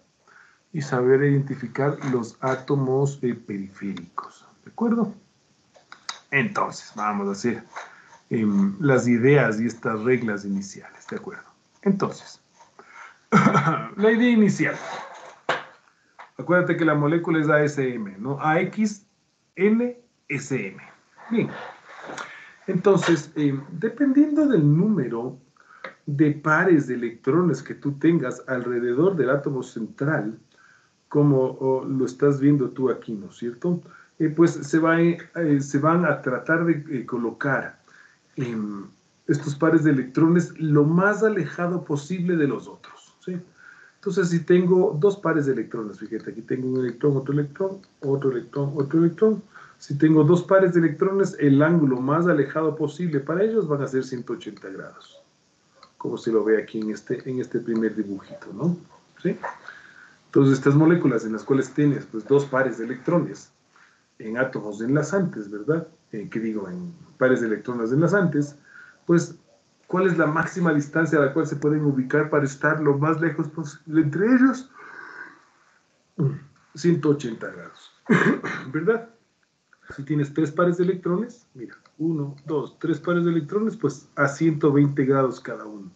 y saber identificar los átomos eh, periféricos. ¿De acuerdo? Entonces, vamos a hacer em, las ideas y estas reglas iniciales. ¿De acuerdo? Entonces, la idea inicial. Acuérdate que la molécula es ASM, ¿no? AXNSM. Bien. Entonces, em, dependiendo del número de pares de electrones que tú tengas alrededor del átomo central, como lo estás viendo tú aquí, ¿no es cierto? Eh, pues se, eh, se van a tratar de eh, colocar estos pares de electrones lo más alejado posible de los otros, ¿sí? Entonces, si tengo dos pares de electrones, fíjate, aquí tengo un electrón, otro electrón, otro electrón, otro electrón. Si tengo dos pares de electrones, el ángulo más alejado posible para ellos van a ser 180 grados, como se lo ve aquí en este, en este primer dibujito, ¿no? ¿Sí? Entonces, estas moléculas en las cuales tienes pues, dos pares de electrones en átomos enlazantes, ¿verdad? Eh, que digo, en pares de electrones enlazantes, pues, ¿cuál es la máxima distancia a la cual se pueden ubicar para estar lo más lejos posible entre ellos? 180 grados, ¿verdad? Si tienes tres pares de electrones, mira, uno, dos, tres pares de electrones, pues a 120 grados cada uno.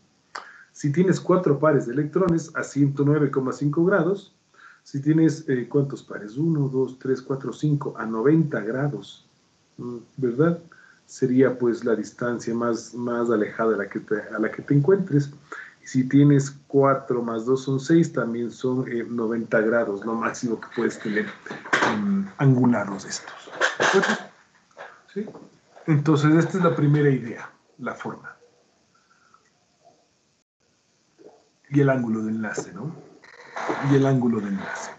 Si tienes cuatro pares de electrones a 109,5 grados, Si tienes, eh, ¿cuántos pares? 1, 2, 3, 4, 5, a 90 grados, ¿no? ¿verdad? Sería pues la distancia más, más alejada a la, que te, a la que te encuentres. Y si tienes 4 más 2 son 6, también son eh, 90 grados, lo máximo que puedes tener em, angulados estos. ¿Sí? Entonces, esta es la primera idea, la forma. Y el ángulo de enlace, ¿no? Y el ángulo de enlace.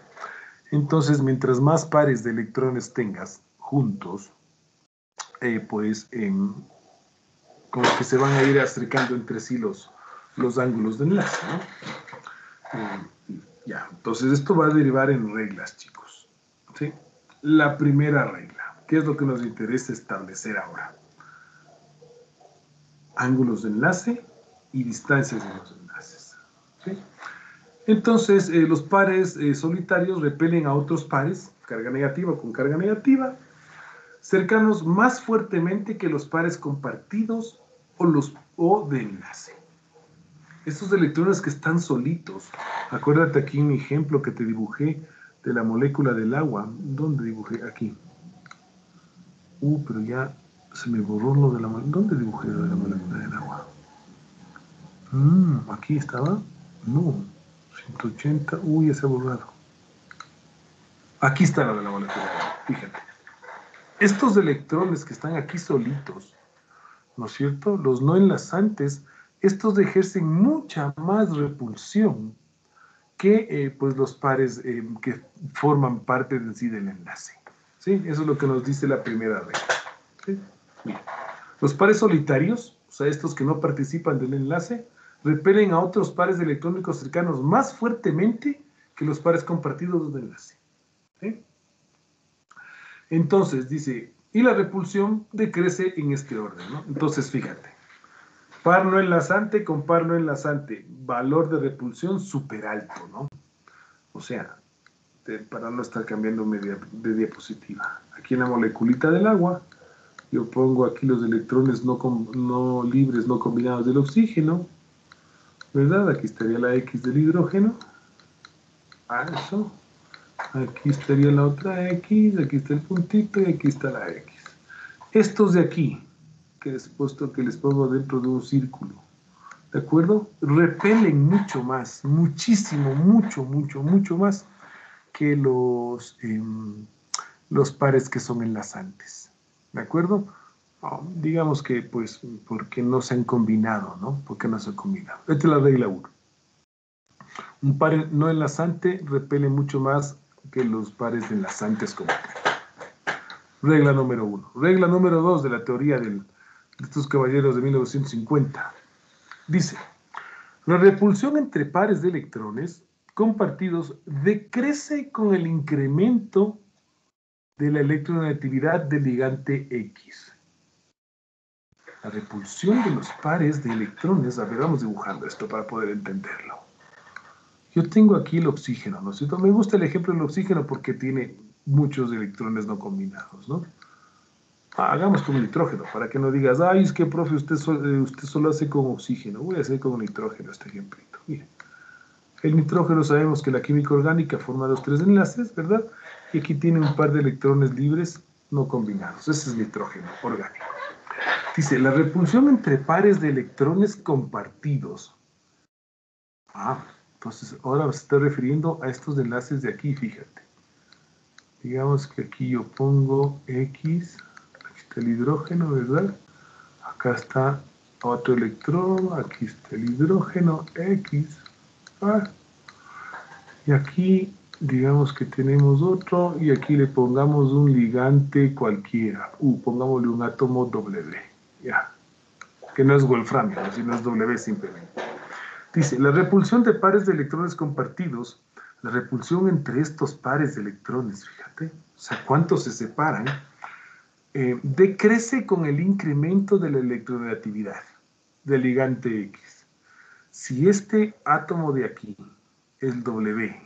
Entonces, mientras más pares de electrones tengas juntos, eh, pues em, como que se van a ir acercando entre sí los, los ángulos de enlace. Eh, ya, entonces esto va a derivar en reglas, chicos. ¿sí? La primera regla, ¿qué es lo que nos interesa establecer ahora? Ángulos de enlace y distancias de los enlaces. Entonces, eh, los pares eh, solitarios repelen a otros pares, carga negativa con carga negativa, cercanos más fuertemente que los pares compartidos o, los, o de enlace. Estos electrones que están solitos, acuérdate aquí mi ejemplo que te dibujé de la molécula del agua, ¿dónde dibujé? Aquí. Uh, pero ya se me borró lo de la molécula. ¿Dónde dibujé lo de la molécula del agua? Mm, aquí estaba. No, 180, uy, ya se ha borrado. Aquí está la de la molécula del agua, fíjate. Estos electrones que están aquí solitos, ¿no es cierto? Los no enlazantes, estos ejercen mucha más repulsión que eh, pues los pares eh, que forman parte de sí del enlace. ¿Sí? Eso es lo que nos dice la primera regla. Los pares solitarios, o sea, estos que no participan del enlace, repelen a otros pares electrónicos cercanos más fuertemente que los pares compartidos del enlace. ¿Sí? Entonces, dice, y la repulsión decrece en este orden, ¿no? Entonces, fíjate, par no enlazante con par no enlazante, valor de repulsión súper alto, ¿no? O sea, para no estar cambiando media, de diapositiva. Aquí en la moleculita del agua, yo pongo aquí los electrones no, no libres, no combinados del oxígeno, ¿verdad? Aquí estaría la X del hidrógeno. Ah, eso. Aquí estaría la otra X, aquí está el puntito y aquí está la X. Estos de aquí, que les puesto que les pongo dentro de un círculo, ¿de acuerdo? Repelen mucho más, muchísimo, mucho, mucho, mucho más que los, eh, los pares que son enlazantes, ¿de acuerdo? Oh, digamos que, pues, porque no se han combinado, ¿no? Porque no se han combinado. Esta es la regla 1. Un par no enlazante repele mucho más que los pares enlazantes como Regla número uno. Regla número dos de la teoría de estos caballeros de 1950. Dice, la repulsión entre pares de electrones compartidos decrece con el incremento de la electronegatividad del ligante X. La repulsión de los pares de electrones, a ver, vamos dibujando esto para poder entenderlo. Yo tengo aquí el oxígeno, ¿no es cierto? Me gusta el ejemplo del oxígeno porque tiene muchos electrones no combinados, ¿no? Hagamos con nitrógeno, para que no digas, ay, es que, profe, usted, solo, usted solo hace con oxígeno. Voy a hacer con nitrógeno este ejemplito. Mire, el nitrógeno sabemos que la química orgánica forma los tres enlaces, ¿verdad? Y aquí tiene un par de electrones libres no combinados. Ese es nitrógeno orgánico. Dice, la repulsión entre pares de electrones compartidos. Ah, entonces, ahora se está refiriendo a estos enlaces de aquí, fíjate. Digamos que aquí yo pongo X, aquí está el hidrógeno, ¿verdad? Acá está otro electrón, aquí está el hidrógeno X. ¿ah? Y aquí, digamos que tenemos otro, y aquí le pongamos un ligante cualquiera. Uh, pongámosle un átomo W. Ya. Que no es wolframio, sino es W simplemente. Dice, la repulsión de pares de electrones compartidos, la repulsión entre estos pares de electrones, fíjate, o sea, cuántos se separan, eh, decrece con el incremento de la electronegatividad del ligante X. Si este átomo de aquí, el W,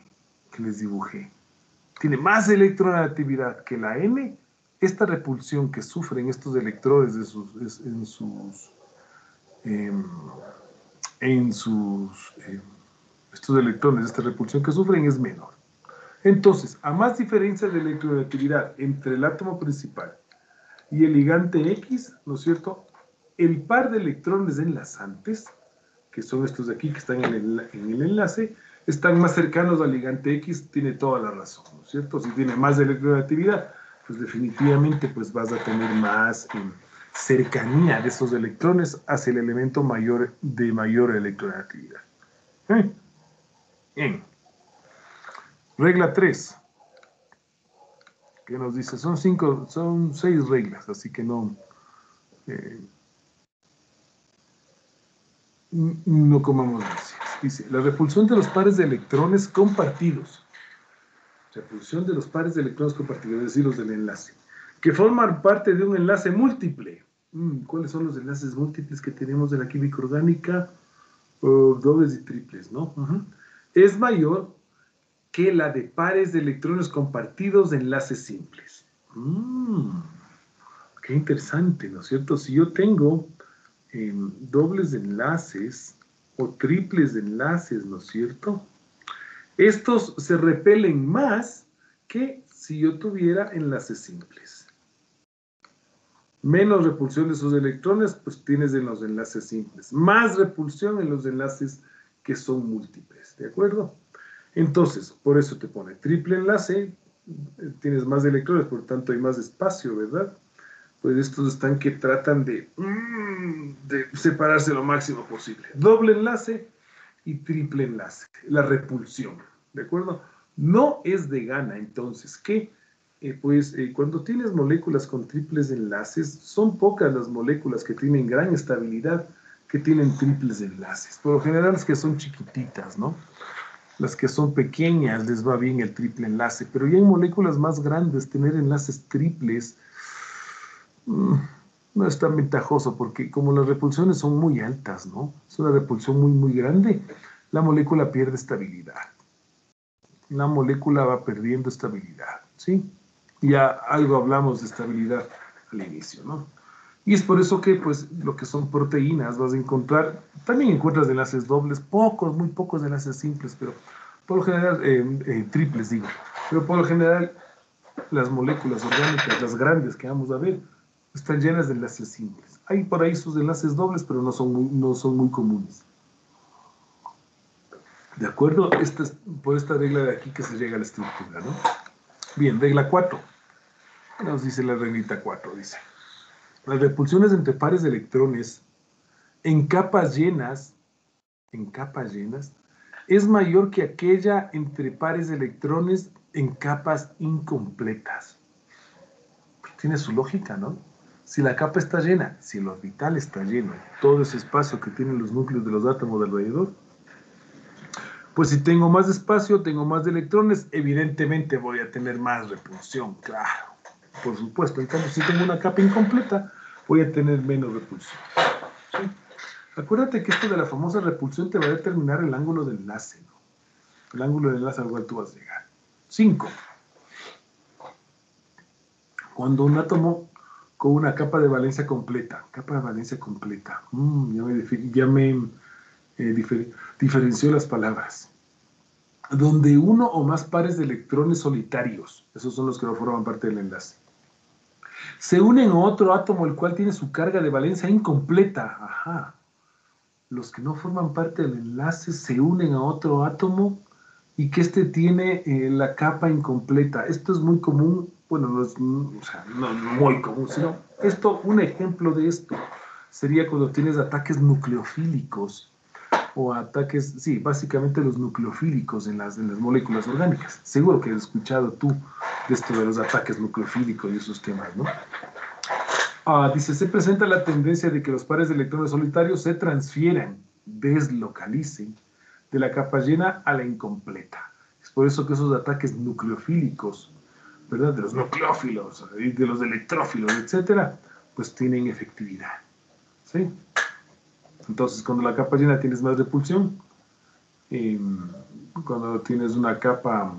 que les dibujé, tiene más electronegatividad que la N, esta repulsión que sufren estos electrones en sus... Eh, en sus, eh, estos electrones, esta repulsión que sufren es menor. Entonces, a más diferencia de electronegatividad entre el átomo principal y el ligante X, ¿no es cierto? El par de electrones enlazantes, que son estos de aquí que están en el, en el enlace, están más cercanos al ligante X, tiene toda la razón, ¿no es cierto? Si tiene más electronegatividad, pues definitivamente pues vas a tener más eh, cercanía de esos electrones hacia el elemento mayor de mayor electronegatividad. ¿Eh? Bien. Regla 3. ¿Qué nos dice? Son cinco, son seis reglas, así que no, eh, no comamos gracias. Dice, la repulsión de los pares de electrones compartidos. Repulsión de los pares de electrones compartidos, es decir, los del enlace, que forman parte de un enlace múltiple. Mm, ¿Cuáles son los enlaces múltiples que tenemos de la química orgánica? Dobles y triples, ¿no? Es mayor que la de pares de electrones compartidos de enlaces simples. Mm, qué interesante, ¿no es cierto? Si yo tengo em, dobles enlaces o triples enlaces, ¿no es cierto? Estos se repelen más que si yo tuviera enlaces simples. Menos repulsión de esos electrones, pues tienes en los enlaces simples. Más repulsión en los enlaces que son múltiples, ¿de acuerdo? Entonces, por eso te pone triple enlace, tienes más electrones, por tanto hay más espacio, ¿verdad? Pues estos están que tratan de, mm, separarse lo máximo posible. Doble enlace y triple enlace, la repulsión, ¿de acuerdo? No es de gana, entonces, que pues eh, cuando tienes moléculas con triples enlaces, son pocas las moléculas que tienen gran estabilidad que tienen triples enlaces. Por lo general es que son chiquititas, ¿no? Las que son pequeñas les va bien el triple enlace, pero ya en moléculas más grandes tener enlaces triples mm, no es tan ventajoso porque como las repulsiones son muy altas, ¿no? Es una repulsión muy, muy grande, la molécula pierde estabilidad. La molécula va perdiendo estabilidad, ¿sí? Ya algo hablamos de estabilidad al inicio, ¿no? Y es por eso que, pues, lo que son proteínas vas a encontrar, también encuentras enlaces dobles, pocos, muy pocos enlaces simples, pero por lo general, eh, eh, triples digo, pero por lo general las moléculas orgánicas, las grandes que vamos a ver, están llenas de enlaces simples. Hay por ahí sus enlaces dobles, pero no son muy, no son muy comunes. ¿De acuerdo? Esta es por esta regla de aquí que se llega a la estructura, ¿no? Bien, regla 4. Nos dice la reglita 4, dice. Las repulsiones entre pares de electrones en capas llenas, en capas llenas, es mayor que aquella entre pares de electrones en capas incompletas. Tiene su lógica, ¿no? Si la capa está llena, si el orbital está lleno, todo ese espacio que tienen los núcleos de los átomos de alrededor, pues si tengo más espacio, tengo más electrones, evidentemente voy a tener más repulsión, claro por supuesto. En cambio, si tengo una capa incompleta, voy a tener menos repulsión. Acuérdate que esto de la famosa repulsión te va a determinar el ángulo de enlace, ¿no? El ángulo de enlace al cual tú vas a llegar. 5. Cuando un átomo con una capa de valencia completa, capa de valencia completa, mm, ya me, eh, diferenció las palabras donde uno o más pares de electrones solitarios, esos son los que no forman parte del enlace, se unen a otro átomo el cual tiene su carga de valencia incompleta. Ajá. Los que no forman parte del enlace se unen a otro átomo y que éste tiene eh, la capa incompleta. Esto es muy común, bueno, no es no muy común, sino esto, un ejemplo de esto sería cuando tienes ataques nucleofílicos o ataques, sí, básicamente los nucleofílicos en las, en las moléculas orgánicas. Seguro que has escuchado tú de esto de los ataques nucleofílicos y esos temas, ¿no? Ah, dice, se presenta la tendencia de que los pares de electrones solitarios se transfieran, deslocalicen de la capa llena a la incompleta. Es por eso que esos ataques nucleofílicos, ¿verdad? De los nucleófilos, de los electrófilos, etcétera, pues tienen efectividad. ¿Sí? Entonces, cuando la capa llena tienes más repulsión. cuando tienes una capa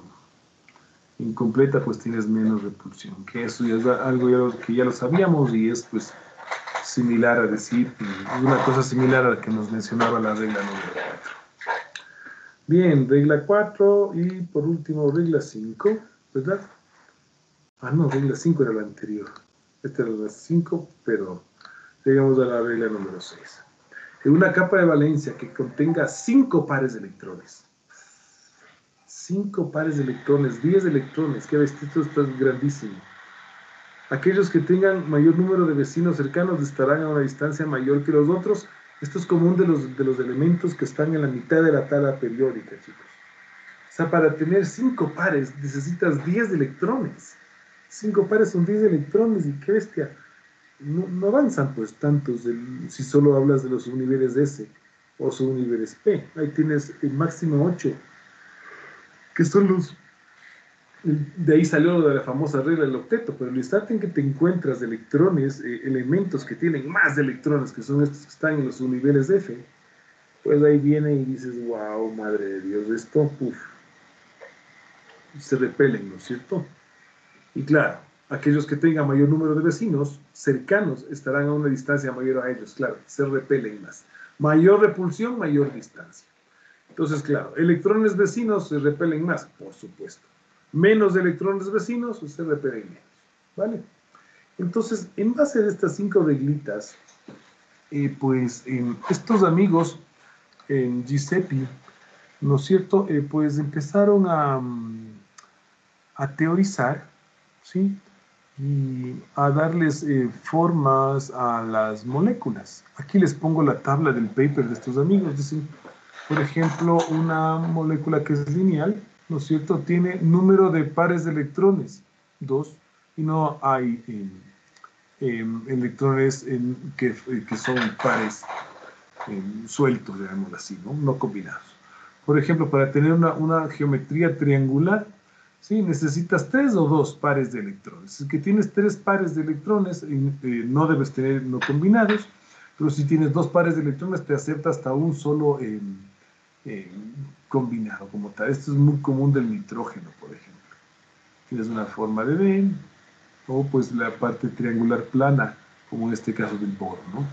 incompleta, pues tienes menos repulsión. Que eso ya es algo que ya lo sabíamos y es pues similar a decir, una cosa similar a la que nos mencionaba la regla número 4. Bien, regla 4 y por último regla 5, ¿verdad? Ah, no, regla 5 era la anterior. Esta era la 5, pero llegamos a la regla número 6. En una capa de valencia que contenga 5 pares de electrones. 5 pares de electrones, 10 electrones, qué vestido está grandísimo. Aquellos que tengan mayor número de vecinos cercanos estarán a una distancia mayor que los otros. Esto es común de los, de los elementos que están en la mitad de la tabla periódica, chicos. O sea, para tener 5 pares necesitas 10 electrones. 5 pares son 10 electrones y qué bestia. No, avanzan pues tantos si solo hablas de los subniveles S o subniveles P. Ahí tienes el máximo 8, que son los... De ahí salió lo de la famosa regla del octeto, pero el instante en que te encuentras electrones, eh, elementos que tienen más electrones, que son estos que están en los subniveles F, pues ahí viene y dices, wow, madre de Dios, esto, puff, se repelen, ¿no es cierto? Y claro, aquellos que tengan mayor número de vecinos cercanos estarán a una distancia mayor a ellos, claro, se repelen más. Mayor repulsión, mayor distancia. Entonces, claro, electrones vecinos se repelen más, por supuesto. Menos electrones vecinos se repelen menos, ¿vale? Entonces, en base a estas cinco reglitas, eh, pues estos amigos en Giuseppe, ¿no es cierto? Eh, pues empezaron a, a teorizar ¿sí? Y a darles eh, formas a las moléculas. Aquí les pongo la tabla del paper de estos amigos. Dicen, por ejemplo, una molécula que es lineal, ¿no es cierto? Tiene número de pares de electrones, dos, y no hay em, electrones que, que, son pares em, sueltos, digamos así, ¿no? no combinados. Por ejemplo, para tener una, una geometría triangular, ¿sí? necesitas tres o dos pares de electrones. Si que tienes tres pares de electrones, eh, no debes tener no combinados, pero si tienes dos pares de electrones, te acepta hasta un solo combinado como tal. Esto es muy común del nitrógeno, por ejemplo. Tienes una forma de D, o pues la parte triangular plana, como en este caso del boro, ¿no?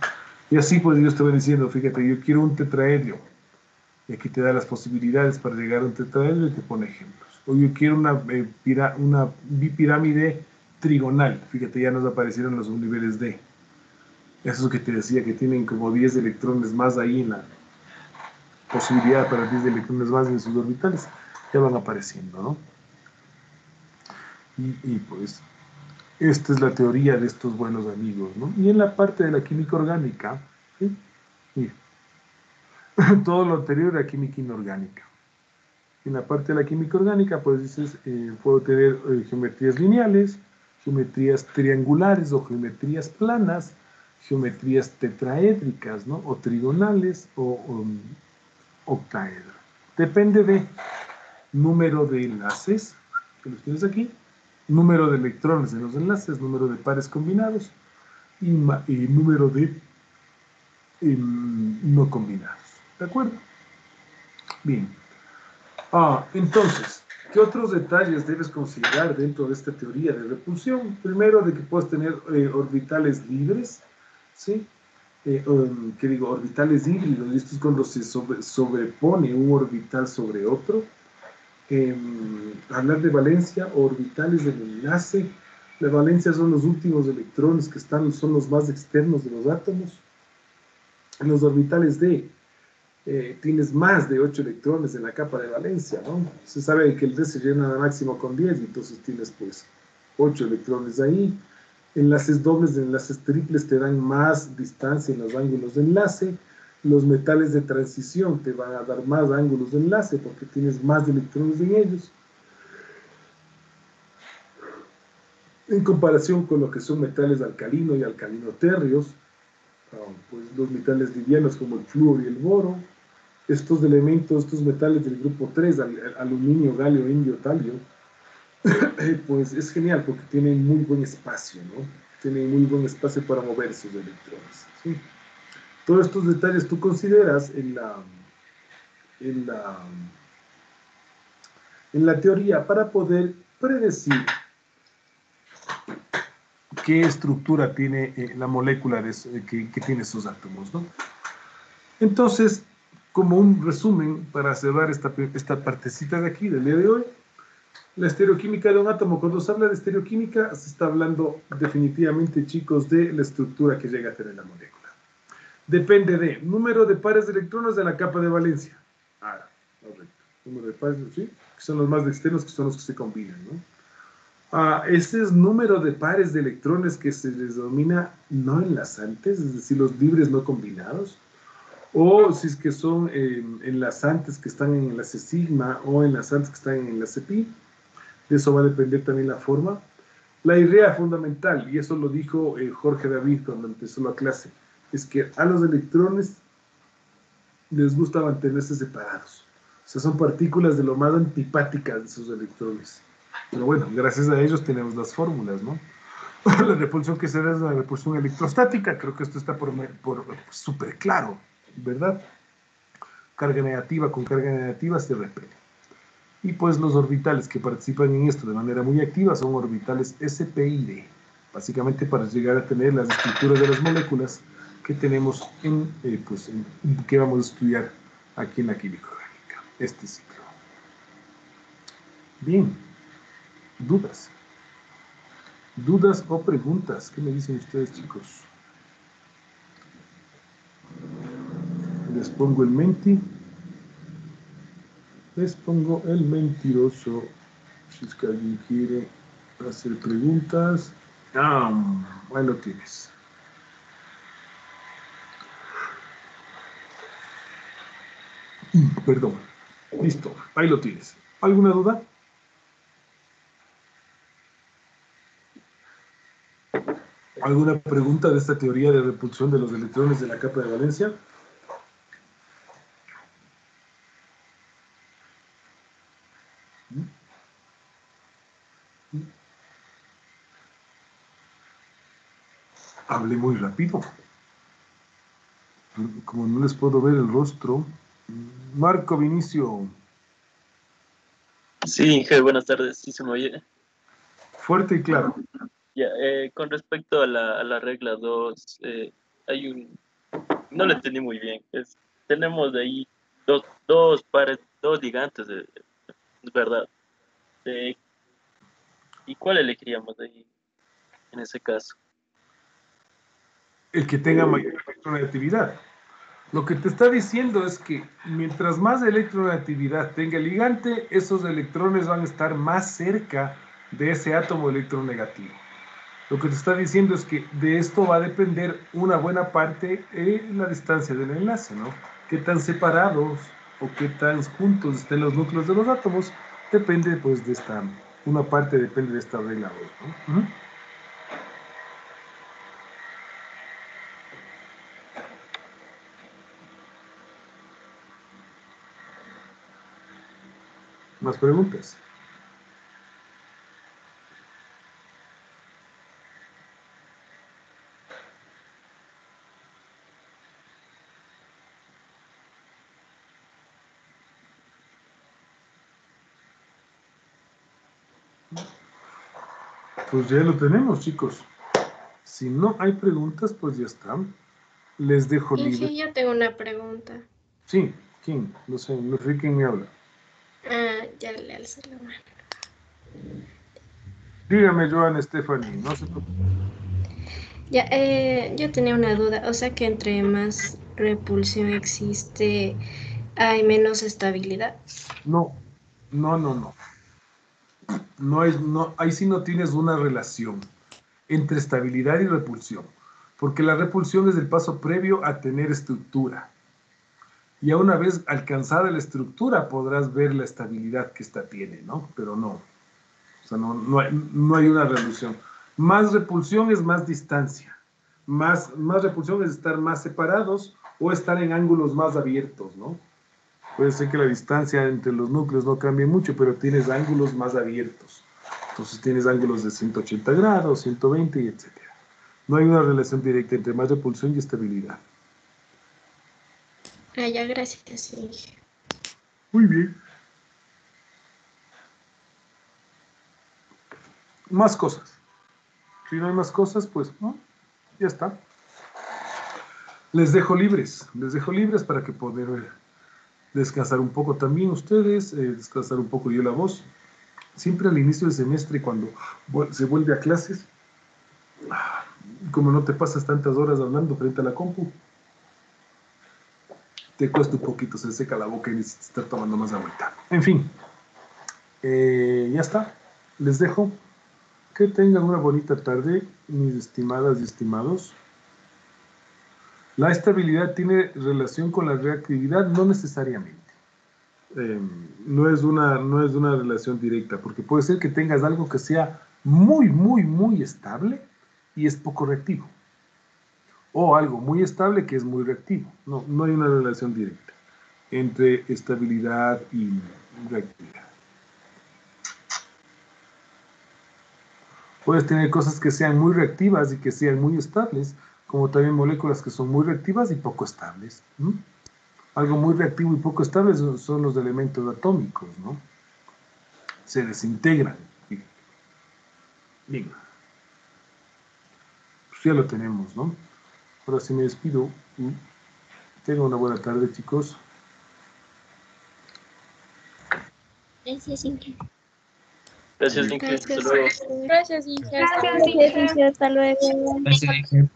Y así pues yo estaba diciendo, fíjate, yo quiero un tetraedrio, y aquí te da las posibilidades para llegar a un tetraedrio y te pone ejemplos o yo quiero una, eh, bipirámide trigonal. Fíjate, ya nos aparecieron los niveles D. Eso que te decía, que tienen como 10 electrones más ahí en la posibilidad para 10 electrones más en sus orbitales, ya van apareciendo, ¿no? Y, pues, esta es la teoría de estos buenos amigos, ¿no? Y en la parte de la química orgánica, ¿sí? todo lo anterior a química inorgánica en la parte de la química orgánica, pues dices, eh, puedo tener eh, geometrías lineales, geometrías triangulares o geometrías planas, geometrías tetraédricas, ¿no? O trigonales o, um, octaedro. Depende de número de enlaces, que los tienes aquí, número de electrones en los enlaces, número de pares combinados y, número de em, no combinados. ¿De acuerdo? Bien. Ah, entonces, ¿qué otros detalles debes considerar dentro de esta teoría de repulsión? Primero, de que puedes tener eh, orbitales libres, ¿sí? Eh, um, ¿Qué digo? Orbitales híbridos, esto es cuando se sobrepone un orbital sobre otro. Em, hablar de valencia, orbitales del enlace. La valencia son los últimos electrones que están, son los más externos de los átomos. Los orbitales de eh, tienes más de 8 electrones en la capa de valencia, ¿no? Se sabe que el D se llena máximo con 10, entonces tienes pues 8 electrones ahí. Enlaces dobles enlaces triples te dan más distancia en los ángulos de enlace. Los metales de transición te van a dar más ángulos de enlace porque tienes más electrones en ellos. En comparación con lo que son metales alcalino y alcalino-terrios, pues los metales livianos como el flúor y el boro, estos elementos, estos metales del grupo 3, aluminio, galio, indio, talio, pues es genial porque tienen muy buen espacio, ¿no? Tienen muy buen espacio para mover sus electrones. ¿sí? Todos estos detalles tú consideras en la, en la, en la teoría para poder predecir qué estructura tiene eh, la molécula de, que, que, tiene esos átomos. ¿no? Entonces, como un resumen para cerrar esta, esta partecita de aquí del día de hoy. La estereoquímica de un átomo, cuando se habla de estereoquímica, se está hablando definitivamente, chicos, de la estructura que llega a tener la molécula. Depende de número de pares de electrones de la capa de valencia. Ah, correcto. Número de pares, ¿sí? Que son los más externos, que son los que se combinan, ¿no? Ah, este es número de pares de electrones que se les denomina no enlazantes, es decir, los libres no combinados o si es que son eh, enlazantes que están en enlace sigma o enlazantes que están en enlace pi. De eso va a depender también la forma. La idea fundamental, y eso lo dijo eh, Jorge David cuando empezó la clase, es que a los electrones les gusta mantenerse separados. O sea, son partículas de lo más antipáticas de esos electrones. Pero bueno, gracias a ellos tenemos las fórmulas, ¿no? la repulsión que se da es la repulsión electrostática, creo que esto está por, por súper claro. ¿Verdad? Carga negativa con carga negativa se repele. Y pues los orbitales que participan en esto de manera muy activa son orbitales SP y D, básicamente para llegar a tener las estructuras de las moléculas que tenemos en, eh, pues, que vamos a estudiar aquí en la química orgánica, este ciclo. Bien, dudas. ¿Dudas o preguntas? ¿Qué me dicen ustedes, chicos? Les pongo el menti, les pongo el mentiroso, si es que alguien quiere hacer preguntas, ah, ahí lo tienes. Perdón, listo, ahí lo tienes. ¿Alguna duda? ¿Alguna pregunta de esta teoría de repulsión de los electrones de la capa de valencia? Hablé muy rápido. Como no les puedo ver el rostro. Marco Vinicio. Sí, Inge, buenas tardes. Sí se me oye. Fuerte y claro. Ya, eh, con respecto a la, a la regla 2, eh, hay un... No lo entendí muy bien. Es, tenemos de ahí dos, dos pares, dos gigantes, es verdad. ¿Y cuál elegiríamos de ahí en ese caso? El que tenga mayor electronegatividad. Lo que te está diciendo es que mientras más electronegatividad tenga el ligante, esos electrones van a estar más cerca de ese átomo electronegativo. Lo que te está diciendo es que de esto va a depender una buena parte en la distancia del enlace, ¿no? Qué tan separados o qué tan juntos estén los núcleos de los átomos, depende pues de esta, una parte depende de esta regla. ¿no? ¿Más preguntas? Pues ya lo tenemos, chicos. Si no hay preguntas, pues ya están. Les dejo libre. Sí, yo tengo una pregunta. Sí, ¿quién? No sé, no sé quién me habla. Ya le alzo la mano. Dígame, Joan Stephanie, no se preocupe. Ya, eh, yo tenía una duda, o sea que entre más repulsión existe, hay menos estabilidad. No, no, no, no. No es, no, ahí sí no tienes una relación entre estabilidad y repulsión, porque la repulsión es el paso previo a tener estructura y a una vez alcanzada la estructura podrás ver la estabilidad que esta tiene, ¿no? Pero no, o sea, no, no, hay, no hay una reducción. Más repulsión es más distancia, más, más repulsión es estar más separados o estar en ángulos más abiertos, ¿no? Puede ser que la distancia entre los núcleos no cambie mucho, pero tienes ángulos más abiertos. Entonces tienes ángulos de 180 grados, 120 y etc. No hay una relación directa entre más repulsión y estabilidad. Ah, ya, gracias, sí. Muy bien. Más cosas. Si no hay más cosas, pues no, ya está. Les dejo libres, les dejo libres para que poder descansar un poco también ustedes, eh, descansar un poco yo la voz. Siempre al inicio del semestre, cuando se vuelve a clases, como no te pasas tantas horas hablando frente a la compu, te cuesta un poquito, se seca la boca y necesitas estar tomando más agüita. En fin, eh, ya está. Les dejo. Que tengan una bonita tarde, mis estimadas y estimados. La estabilidad tiene relación con la reactividad, no necesariamente. Eh, no, es una, no es una relación directa, porque puede ser que tengas algo que sea muy, muy, muy estable y es poco reactivo. O algo muy estable que es muy reactivo. No, no hay una relación directa entre estabilidad y reactividad. Puedes tener cosas que sean muy reactivas y que sean muy estables, como también moléculas que son muy reactivas y poco estables. Algo muy reactivo y poco estable son, son los elementos atómicos, ¿no? Se desintegran. Bien. Pues ya lo tenemos, ¿no? Ahora sí me despido. ¿m? Tengan una buena tarde, chicos. Gracias, Inge. Gracias, Inge. Hasta Gracias. luego. Gracias, Inge. Gracias, Inge. Hasta luego. Gracias, dije.